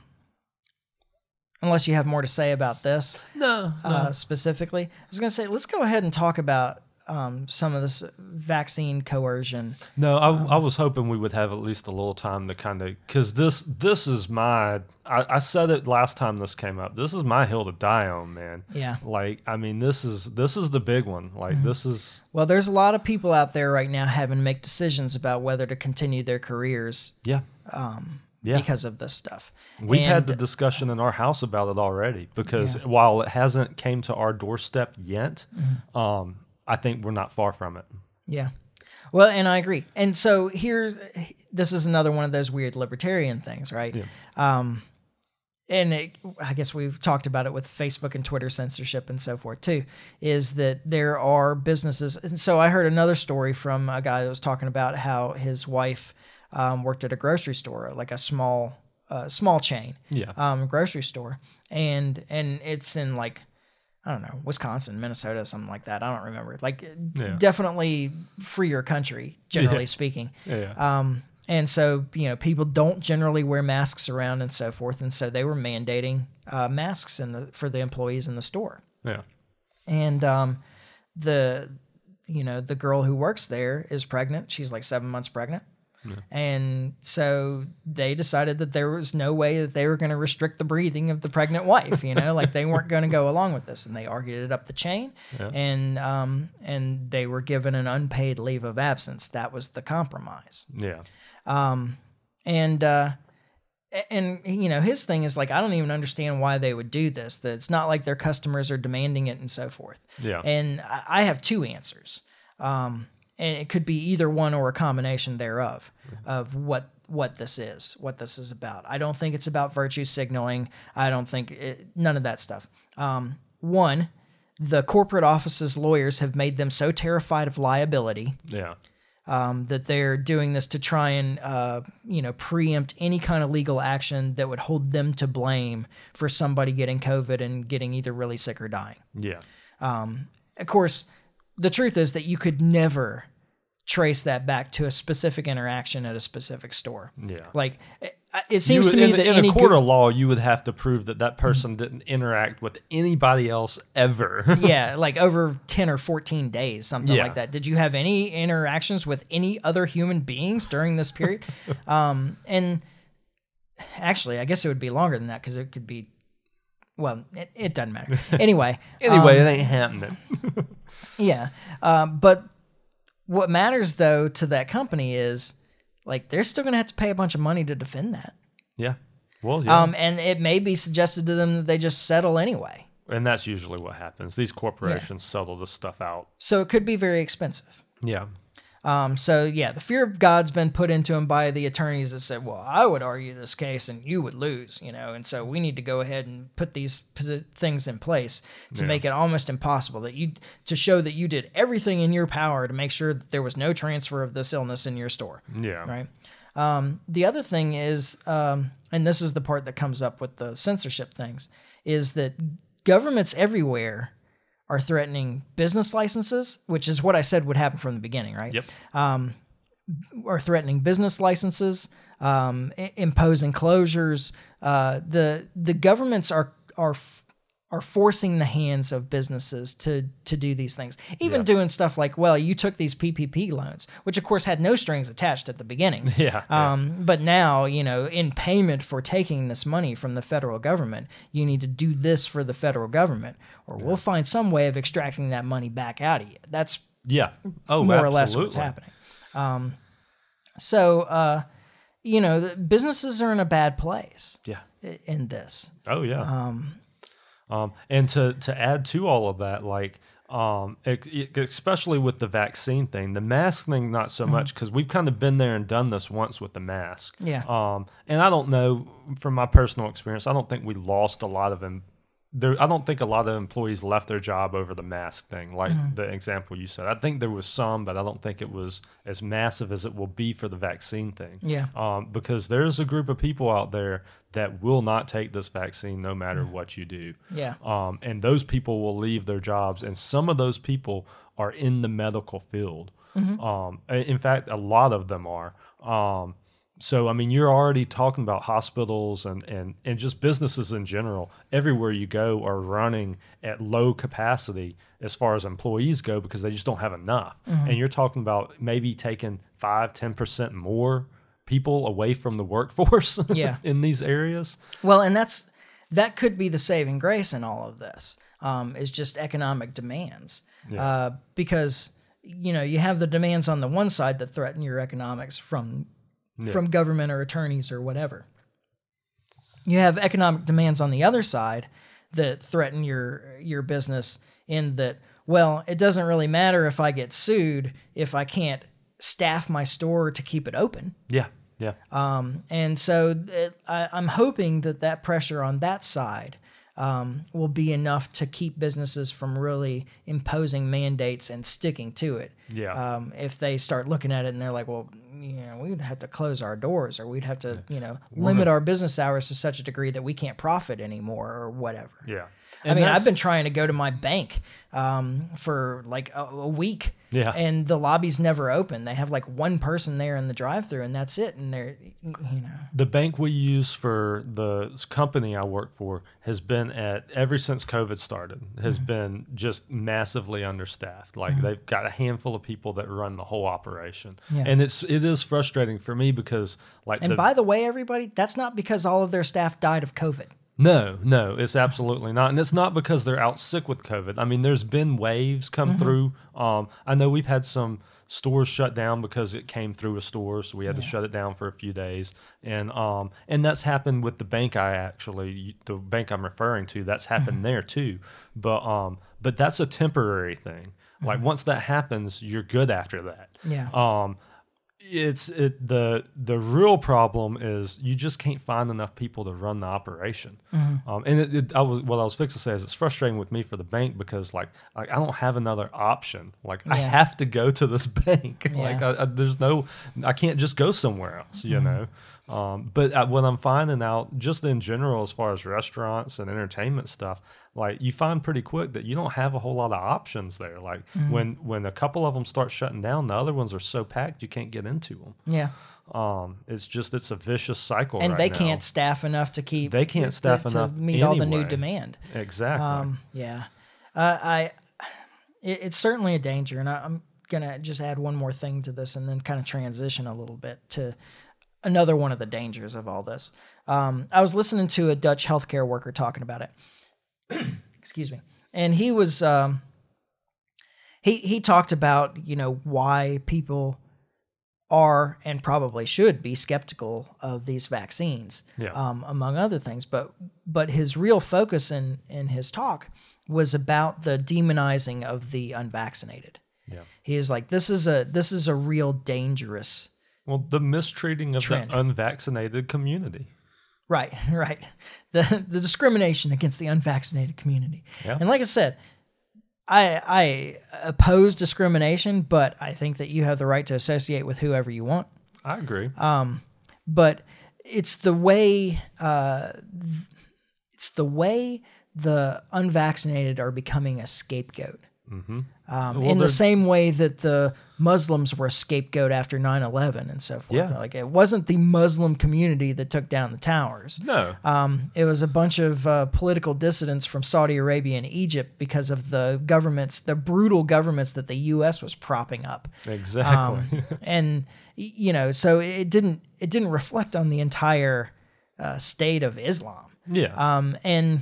unless you have more to say about this no, uh, specifically, I was going to say let's go ahead and talk about um, some of this vaccine coercion. no I, um, I was hoping we would have at least a little time to kind of because this this is my I, I said it last time this came up this is my hill to die on man Yeah. like i mean this is this is the big one like Mm-hmm. this is Well, there's a lot of people out there right now having to make decisions about whether to continue their careers yeah um, Yeah. because of this stuff. We've had the discussion in our house about it already because while it hasn't came to our doorstep yet, Mm-hmm. um, I think we're not far from it. Yeah. Well, and I agree. And so here's this is another one of those weird libertarian things, right? Yeah. Um, and it, I guess we've talked about it with Facebook and Twitter censorship and so forth too. Is that there are businesses, and so I heard another story from a guy that was talking about how his wife um, worked at a grocery store, like a small, uh, small chain, Yeah. um, grocery store, and and it's in like I don't know Wisconsin, Minnesota, something like that. I don't remember. Like Yeah. definitely freer country, generally Yeah. speaking. Yeah. Um, and so you know people don't generally wear masks around and so forth, and so they were mandating uh, masks in the for the employees in the store. yeah. And um, the you know the girl who works there is pregnant. She's like seven months pregnant. And so they decided that there was no way that they were going to restrict the breathing of the pregnant wife. You know, like they weren't going to go along with this, and they argued it up the chain. Yeah. And um, and they were given an unpaid leave of absence. That was the compromise. Yeah. Um, and uh, and you know his thing is like I don't even understand why they would do this. That it's not like their customers are demanding it and so forth. Yeah. And I I have two answers, um, and it could be either one or a combination thereof of what what this is, what this is about. I don't think it's about virtue signaling. I don't think it, none of that stuff. Um, one, the corporate offices lawyers have made them so terrified of liability Yeah. um, that they're doing this to try and uh, you know preempt any kind of legal action that would hold them to blame for somebody getting COVID and getting either really sick or dying. Yeah. Um, of course, the truth is that you could never trace that back to a specific interaction at a specific store. Yeah. Like I- it seems You to me in, that in a court of law, you would have to prove that that person didn't interact with anybody else ever. yeah, like over 10 or 14 days, something Yeah. like that. Did you have any interactions with any other human beings during this period? um, and actually, I guess it would be longer than that because it could be, well, it, it doesn't matter. Anyway. anyway, um, it ain't happening. yeah. Um, but what matters, though, to that company is like they're still going to have to pay a bunch of money to defend that. yeah. Well, yeah. Um, and it may be suggested to them that they just settle anyway. and that's usually what happens. These corporations settle this stuff out. So it could be very expensive. Yeah. Um, so yeah, the fear of God's been put into him by the attorneys that said, "Well, I would argue this case and you would lose," you know, and so we need to go ahead and put these things in place to Yeah. make it almost impossible that you to show that you did everything in your power to make sure that there was no transfer of this illness in your store, Yeah. right? Um, the other thing is, um, and this is the part that comes up with the censorship things, is that governments everywhere are threatening business licenses, which is what I said would happen from the beginning, right? Yep. um, are threatening business licenses, um, imposing closures. Uh, the the governments are are f- are forcing the hands of businesses to to do these things. Even Yeah. doing stuff like, well, you took these PPP loans, which of course had no strings attached at the beginning. Yeah. yeah. Um, but now, you know, in payment for taking this money from the federal government, you need to do this for the federal government, or we'll find some way of extracting that money back out of you. That's yeah. Oh, more absolutely. or less what's happening. Um, so, uh, you know, the businesses are in a bad place Yeah. in this. Oh, yeah. Um, Um, and to to add to all of that, like um, especially with the vaccine thing, the mask thing, not so much because we've kind of been there and done this once with the mask. Yeah. Um, and I don't know from my personal experience, I don't think we lost a lot of them. There, I don't think a lot of employees left their job over the mask thing, like the example you said. I think there was some, but I don't think it was as massive as it will be for the vaccine thing. Yeah. Um, because there's a group of people out there that will not take this vaccine no matter what you do. yeah. Um, and those people will leave their jobs, and some of those people are in the medical field. Um, in fact, a lot of them are. Um, so, I mean, you're already talking about hospitals and, and, and just businesses in general. Everywhere you go are running at low capacity as far as employees go because they just don't have enough. And you're talking about maybe taking five, 10% more people away from the workforce Yeah. in these areas. Well, and that's that could be the saving grace in all of this. Um, is just economic demands, uh, because you know you have the demands on the one side that threaten your economics from from government or attorneys or whatever. You have economic demands on the other side that threaten your your business in that well, it doesn't really matter if I get sued if I can't staff my store to keep it open. Yeah. Yeah. Um, and so it, I, I'm hoping that that pressure on that side um, will be enough to keep businesses from really imposing mandates and sticking to it. Yeah. Um, if they start looking at it and they're like, well, you know, we would have to close our doors or we'd have to, you know, limit our business hours to such a degree that we can't profit anymore or whatever. Yeah. I mean, I've been trying to go to my bank um, for like a, a week, Yeah. and the lobby's never open. They have like one person there in the drive-through, and that's it. And they're, you know, the bank we use for the company I work for has been at ever since COVID started has Mm-hmm. been just massively understaffed. Like they've got a handful of people that run the whole operation, Yeah. and it's it is frustrating for me because like and the, by the way, everybody, that's not because all of their staff died of COVID. No, no, it's absolutely not, and it's not because they're out sick with COVID. I mean, there's been waves come Mm-hmm. through. Um, I know we've had some stores shut down because it came through a store, so we had to shut it down for a few days, and um, and that's happened with the bank I actually, the bank I'm referring to, that's happened Mm-hmm. there too. But um, but that's a temporary thing. Like once that happens, you're good after that. Mm-hmm. Yeah. Um, it's it the the real problem is you just can't find enough people to run the operation. Mm-hmm. Um, and it, it, I was what I was fixing to say is it's frustrating with me for the bank because like like I don't have another option. Like I have to go to this bank. like I, I, there's no I can't just go somewhere else. You Mm-hmm. know. Um, but uh, what I'm finding out, just in general, as far as restaurants and entertainment stuff, like you find pretty quick that you don't have a whole lot of options there. Like Mm-hmm. when when a couple of them start shutting down, the other ones are so packed you can't get into them. Yeah. Um, it's just it's a vicious cycle. And right they now. can't staff enough to keep They can't staff to enough meet all the new demand. exactly. Um, yeah, uh, I. It, it's certainly a danger, and I, I'm gonna just add one more thing to this, and then kind of transition a little bit to another one of the dangers of all this. Um, I was listening to a Dutch healthcare worker talking about it. Excuse me, and he was um, he he talked about you know why people are and probably should be skeptical of these vaccines Yeah. um, among other things. But but his real focus in in his talk was about the demonizing of the unvaccinated. yeah. He is like, this is a this is a real dangerous. Well, the mistreating of Trend. the unvaccinated community. Right, right. The the discrimination against the unvaccinated community. Yeah. And like I said, I I oppose discrimination, but I think that you have the right to associate with whoever you want. I agree. Um, but it's the way uh, it's the way the unvaccinated are becoming a scapegoat. hmm Um, Well, in the same way that the Muslims were a scapegoat after 9-11 and so forth. Yeah. Like it wasn't the Muslim community that took down the towers. No. Um, it was a bunch of uh, political dissidents from Saudi Arabia and Egypt because of the governments, the brutal governments that the U.S. was propping up Exactly. um, and you know so it didn't it didn't reflect on the entire uh, state of Islam yeah. um, and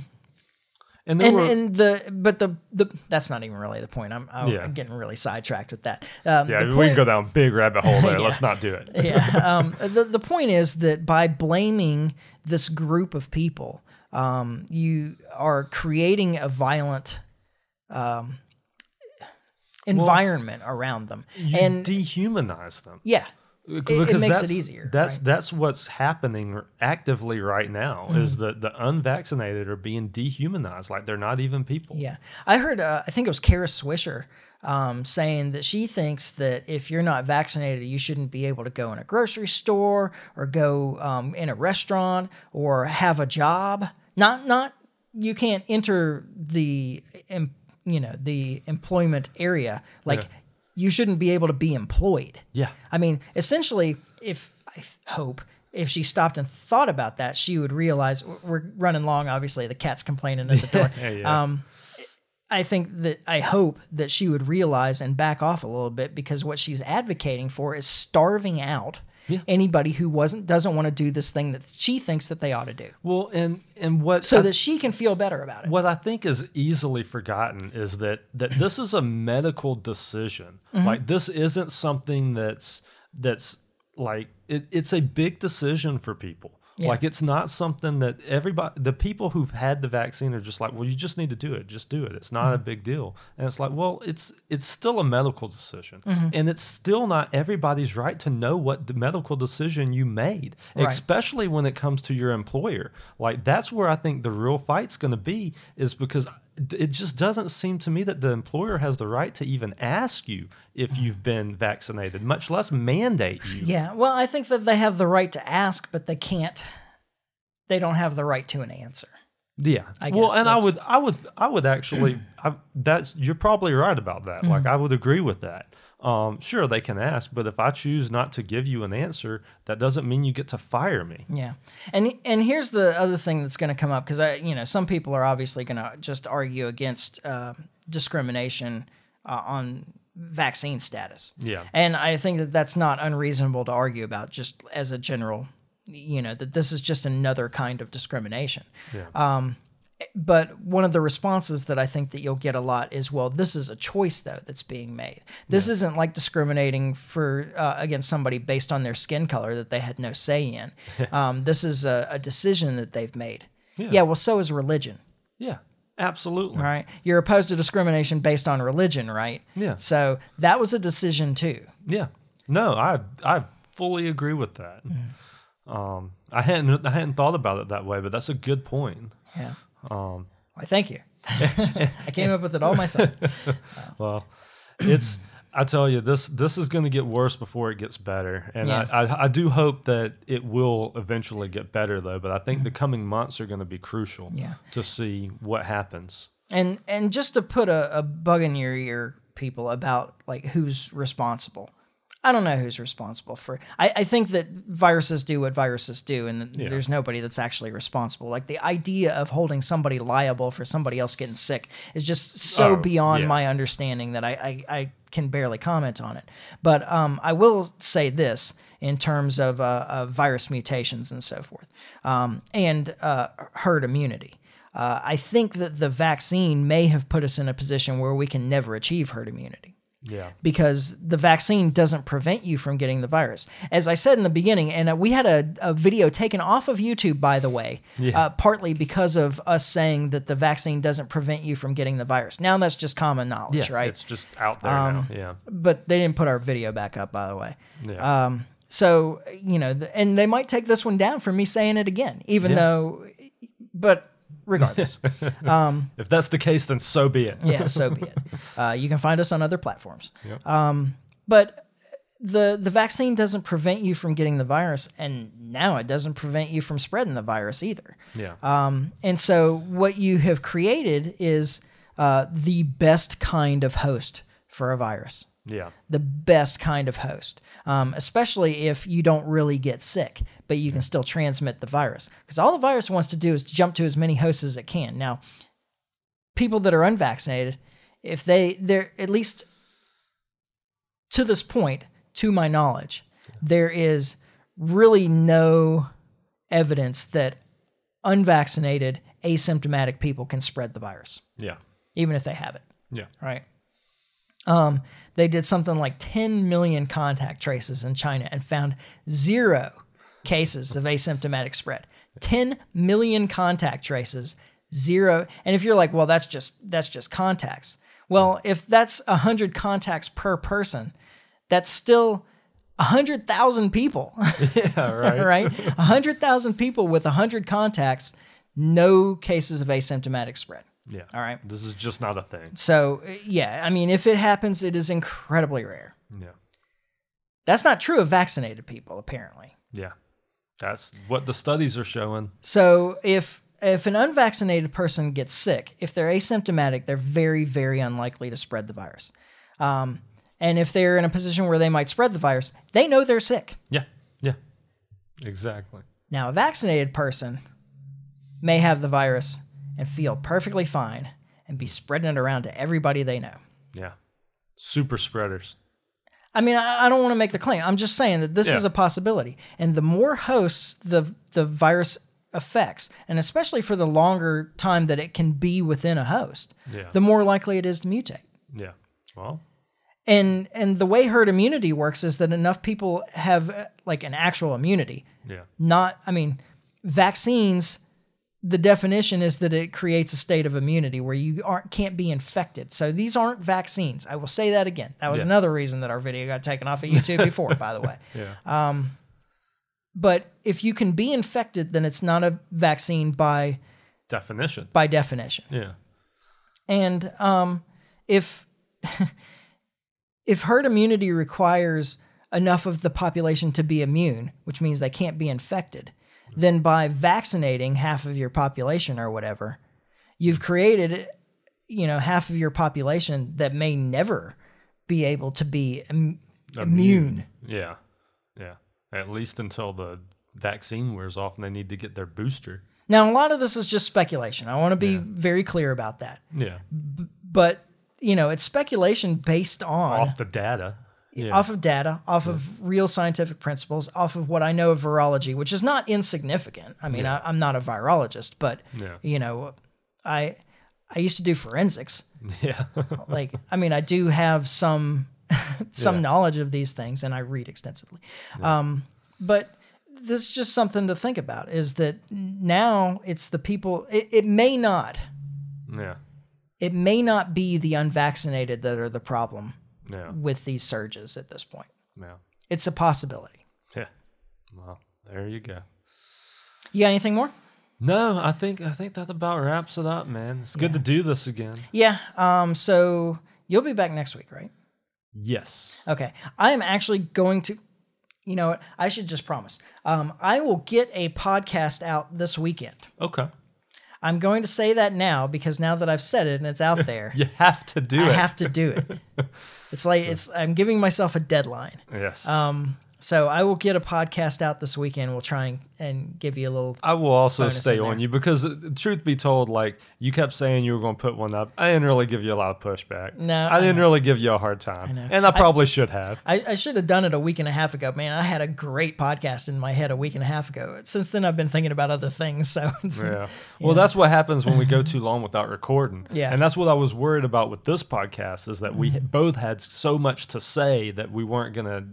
and and, were and the but the the that's not even really the point I'm, I'm Yeah. getting really sidetracked with that um, yeah, the we point- can go down a big rabbit hole there. Yeah. Let's not do it. yeah. Um, the the point is that by blaming this group of people, um, you are creating a violent um, environment around them, You and dehumanize them. yeah, because it makes it that's, easier, That's right? that's what's happening actively right now. Mm-hmm. Is that the unvaccinated are being dehumanized, like they're not even people. Yeah, I heard. Uh, I think it was Kara Swisher um, saying that she thinks that if you're not vaccinated, you shouldn't be able to go in a grocery store or go um, in a restaurant or have a job. Not not you can't enter the you know the employment area. Like Yeah. You shouldn't be able to be employed. Yeah. I mean, essentially, if I hope if she stopped and thought about that, she would realize we're running long. Obviously, the cat's complaining at the door. Yeah, yeah. Um, I think that I hope that she would realize and back off a little bit because what she's advocating for is starving out Yeah. anybody who wasn't doesn't want to do this thing that she thinks that they ought to do, Well, and and what so I- that she can feel better about it. what I think is easily forgotten is that that this is a medical decision. Mm-hmm. Like this isn't something that's that's like it, it's a big decision for people. Yeah. Like it's not something that everybody the people who've had the vaccine are just like, well, you just need to do it. Just do it. It's not Mm-hmm. a big deal. And it's like, well, it's it's still a medical decision. Mm-hmm. And it's still not everybody's right to know what the medical decision you made, Right. especially when it comes to your employer. Like that's where I think the real fight's going to be is because it just doesn't seem to me that the employer has the right to even ask you if you've been vaccinated, much less mandate you. Yeah, well, I think that they have the right to ask, but they can't. They don't have the right to an answer. Yeah. I well, and I would, I would, I would actually, I, that's you're probably right about that. Like Mm-hmm. I would agree with that. Um, sure, they can ask, but if I choose not to give you an answer, that doesn't mean you get to fire me. Yeah, and and here's the other thing that's going to come up because I, you know, some people are obviously going to just argue against uh, discrimination uh, on vaccine status. Yeah. And I think that that's not unreasonable to argue about just as a general, you know, that this is just another kind of discrimination. Yeah. Um, but one of the responses that I think that you'll get a lot is, well, this is a choice though that's being made. This isn't like discriminating for uh, against somebody based on their skin color that they had no say in. um, this is a, a decision that they've made. Yeah. yeah, well, so is religion. Yeah. Absolutely. Right? You're opposed to discrimination based on religion, right? Yeah. So that was a decision too. Yeah. No, I I fully agree with that. Mm-hmm. Um, I hadn't I hadn't thought about it that way, but that's a good point. Yeah. Um, Why, thank you. I came up with it all myself. well, it's I tell you, this this is going to get worse before it gets better, and Yeah. I, I I do hope that it will eventually get better though. But I think the coming months are going to be crucial Mm-hmm. Yeah. to see what happens. And and just to put a, a bug in your ear, people, about like who's responsible. I don't know who's responsible for. I, I think that viruses do what viruses do, and Yeah. there's nobody that's actually responsible. Like the idea of holding somebody liable for somebody else getting sick is just so Oh, beyond yeah. my understanding that I, I, I can barely comment on it. But um, I will say this in terms of, uh, of virus mutations and so forth, um, and uh, herd immunity. Uh, I think that the vaccine may have put us in a position where we can never achieve herd immunity Yeah, because the vaccine doesn't prevent you from getting the virus. As I said in the beginning, and uh, we had a, a video taken off of YouTube, by the way, Yeah. uh, partly because of us saying that the vaccine doesn't prevent you from getting the virus. Now that's just common knowledge, yeah, right? It's just out there Um, now. Yeah, but they didn't put our video back up, by the way. yeah, Um, so you know, and they might take this one down for me saying it again, even Yeah. though. But regardless, um, if that's the case, then so be it. yeah, so be it. Uh, you can find us on other platforms. Yep. Um, but the the vaccine doesn't prevent you from getting the virus, and now it doesn't prevent you from spreading the virus either. Yeah, Um, and so what you have created is uh, the best kind of host for a virus yeah, the best kind of host, um, especially if you don't really get sick, but you can still transmit the virus. Because all the virus wants to do is jump to as many hosts as it can. Now, people that are unvaccinated, if they, they're at least to this point, to my knowledge, there is really no evidence that unvaccinated, asymptomatic people can spread the virus, yeah, even if they have it yeah. right? Um, they did something like 10 million contact traces in China and found zero cases of asymptomatic spread. 10 million contact traces, zero. And if you're like, well, that's just that's just contacts. Well, if that's 100 contacts per person, that's still 100,000 people, Yeah, right. right? 100,000 people with 100 contacts, no cases of asymptomatic spread. Yeah. All right. This is just not a thing. So, uh, yeah, I mean, if it happens, it is incredibly rare. Yeah. That's not true of vaccinated people, apparently. Yeah. That's what the studies are showing. So, if if an unvaccinated person gets sick, if they're asymptomatic, they're very, very unlikely to spread the virus. Um, and if they're in a position where they might spread the virus, they know they're sick. Yeah. Yeah. Exactly. Now, a vaccinated person may have the virus and feel perfectly fine and be spreading it around to everybody they know. Yeah. Super spreaders. I mean, I, I don't want to make the claim. I'm just saying that this Yeah. is a possibility. And the more hosts the the virus affects, and especially for the longer time that it can be within a host, Yeah. the more likely it is to mutate. Yeah. Well, And and the way herd immunity works is that enough people have uh, like an actual immunity. yeah. Not, I mean, vaccines. The definition is that it creates a state of immunity where you aren't can't be infected. So these aren't vaccines. I will say that again. That was Yeah. another reason that our video got taken off of YouTube before, by the way. Yeah. Um, but if you can be infected, then it's not a vaccine by Definition. by definition. Yeah. And um, if if herd immunity requires enough of the population to be immune, which means they can't be infected, then by vaccinating half of your population or whatever, you've created you know half of your population that may never be able to be Im- immune. Yeah. Yeah. At least until the vaccine wears off and they need to get their booster. Now, a lot of this is just speculation. I want to be Yeah. very clear about that. Yeah. But, you know, it's speculation based on Off the data. Yeah. off of data, off of real scientific principles, off of what I know of virology, which is not insignificant. I mean, I, I'm not a virologist, but Yeah. you know, I I used to do forensics. Yeah. Like, I mean, I do have some some Yeah. knowledge of these things, and I read extensively. Um, but this is just something to think about: is that now it's the people. It, it may not. yeah. It may not be the unvaccinated that are the problem Yeah. with these surges at this point. Yeah. It's a possibility. Yeah. Well, there you go. You got anything more? No, I think I think that about wraps it up, man. It's good to do this again. Yeah. Um. So you'll be back next week, right? Yes. Okay. I am actually going to, you know what? I should just promise. Um, I will get a podcast out this weekend. Okay. I'm going to say that now because now that I've said it and it's out there, You have to do I it. have to do it. It's like it's I'm giving myself a deadline. yes. Um, so I will get a podcast out this weekend. We'll try and, and give you a little. I will also stay on you because, uh, truth be told, like you kept saying you were going to put one up. I didn't really give you a lot of pushback. No, I I didn't know. really give you a hard time, know. and I probably should have. I, I should have done it a week and a half ago, man. I had a great podcast in my head a week and a half ago. Since then, I've been thinking about other things. So it's, Yeah. Well, that's what happens when we go too long without recording. Yeah. Mm-hmm. And that's what I was worried about with this podcast is that we both had so much to say that we weren't going to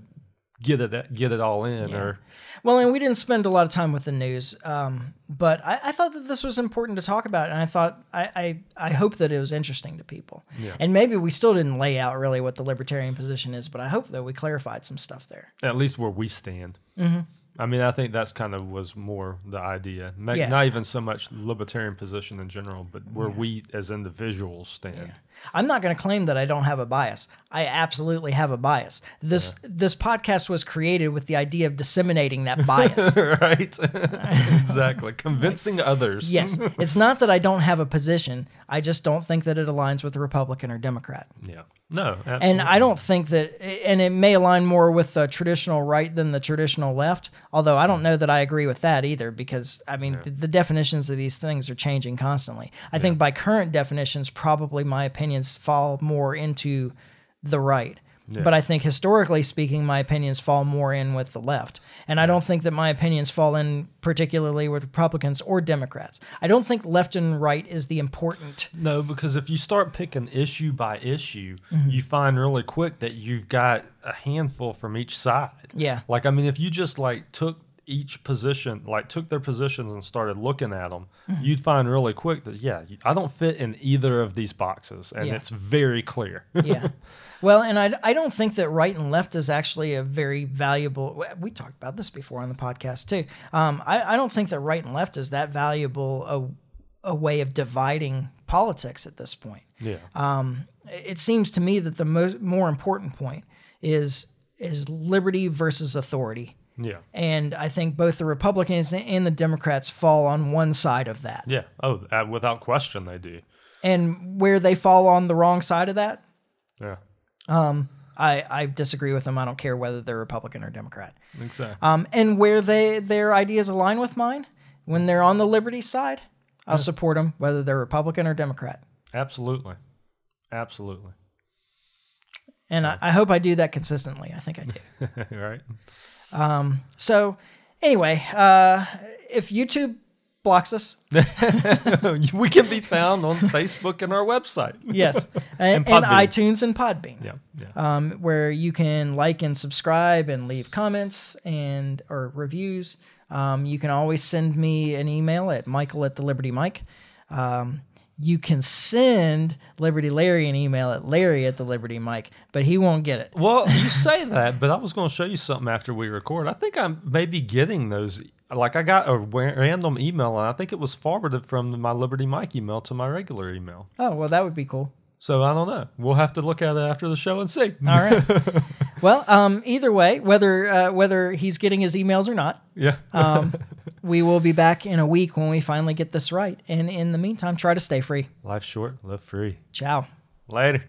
get it get it all in or Well, and we didn't spend a lot of time with the news, um, but I, I thought that this was important to talk about, and I thought I, I, I hope that it was interesting to people. Yeah. And maybe we still didn't lay out really what the libertarian position is, but I hope that we clarified some stuff there. at least where we stand. Mm-hmm. I mean, I think that's kind of was more the idea. Yeah. Not even so much libertarian position in general, but where we as individuals stand. I'm not going to claim that I don't have a bias. I absolutely have a bias. This this podcast was created with the idea of disseminating that bias. right? exactly. Convincing others. yes, it's not that I don't have a position. I just don't think that it aligns with the Republican or Democrat. Yeah. No. Absolutely. And I don't think that, and it may align more with the traditional right than the traditional left. Although I don't mm. know that I agree with that either, because I mean, the, the definitions of these things are changing constantly. I think by current definitions, probably my opinions fall more into the right. But I think historically speaking, my opinions fall more in with the left. And I don't think that my opinions fall in particularly with Republicans or Democrats. I don't think left and right is the important. No, because if you start picking issue by issue, Mm-hmm. you find really quick that you've got a handful from each side. Yeah. Like, I mean, if you just like took each position, like took their positions and started looking at them, Mm-hmm. you'd find really quick that, yeah, I don't fit in either of these boxes. And Yeah. it's very clear. yeah. Well, and I, I don't think that right and left is actually a very valuable. We talked about this before on the podcast too. Um, I, I don't think that right and left is that valuable a, a way of dividing politics at this point. yeah. Um, it seems to me that the mo- more important point is is liberty versus authority. Yeah. And I think both the Republicans and the Democrats fall on one side of that. Yeah. Oh, uh, without question, they do. And where they fall on the wrong side of that, Yeah. Um, I, I disagree with them. I don't care whether they're Republican or Democrat. Exactly. Um, and where they their ideas align with mine, when they're on the liberty side, I'll support them whether they're Republican or Democrat. Absolutely. Absolutely. And I, I hope I do that consistently. I think I do. right. Um, so anyway, uh, if YouTube blocks us, we can be found on Facebook and our website. yes, and, And and iTunes and Podbean. Yeah. Yeah. um, where you can like and subscribe and leave comments and or reviews. Um, you can always send me an email at Michael at the Liberty Mic. Um, you can send Liberty Larry an email at Larry at the Liberty Mic, but he won't get it. Well, you say that, but I was going to show you something after we record. I think I'm maybe getting those. Like I got a random email, and I think it was forwarded from my Liberty Mic email to my regular email. Oh well, that would be cool. So I don't know. We'll have to look at it after the show and see. All right. well, um, either way, whether uh, whether he's getting his emails or not, Yeah. um, we will be back in a week when we finally get this right. And in the meantime, try to stay free. Life's short, live free. Ciao. Later.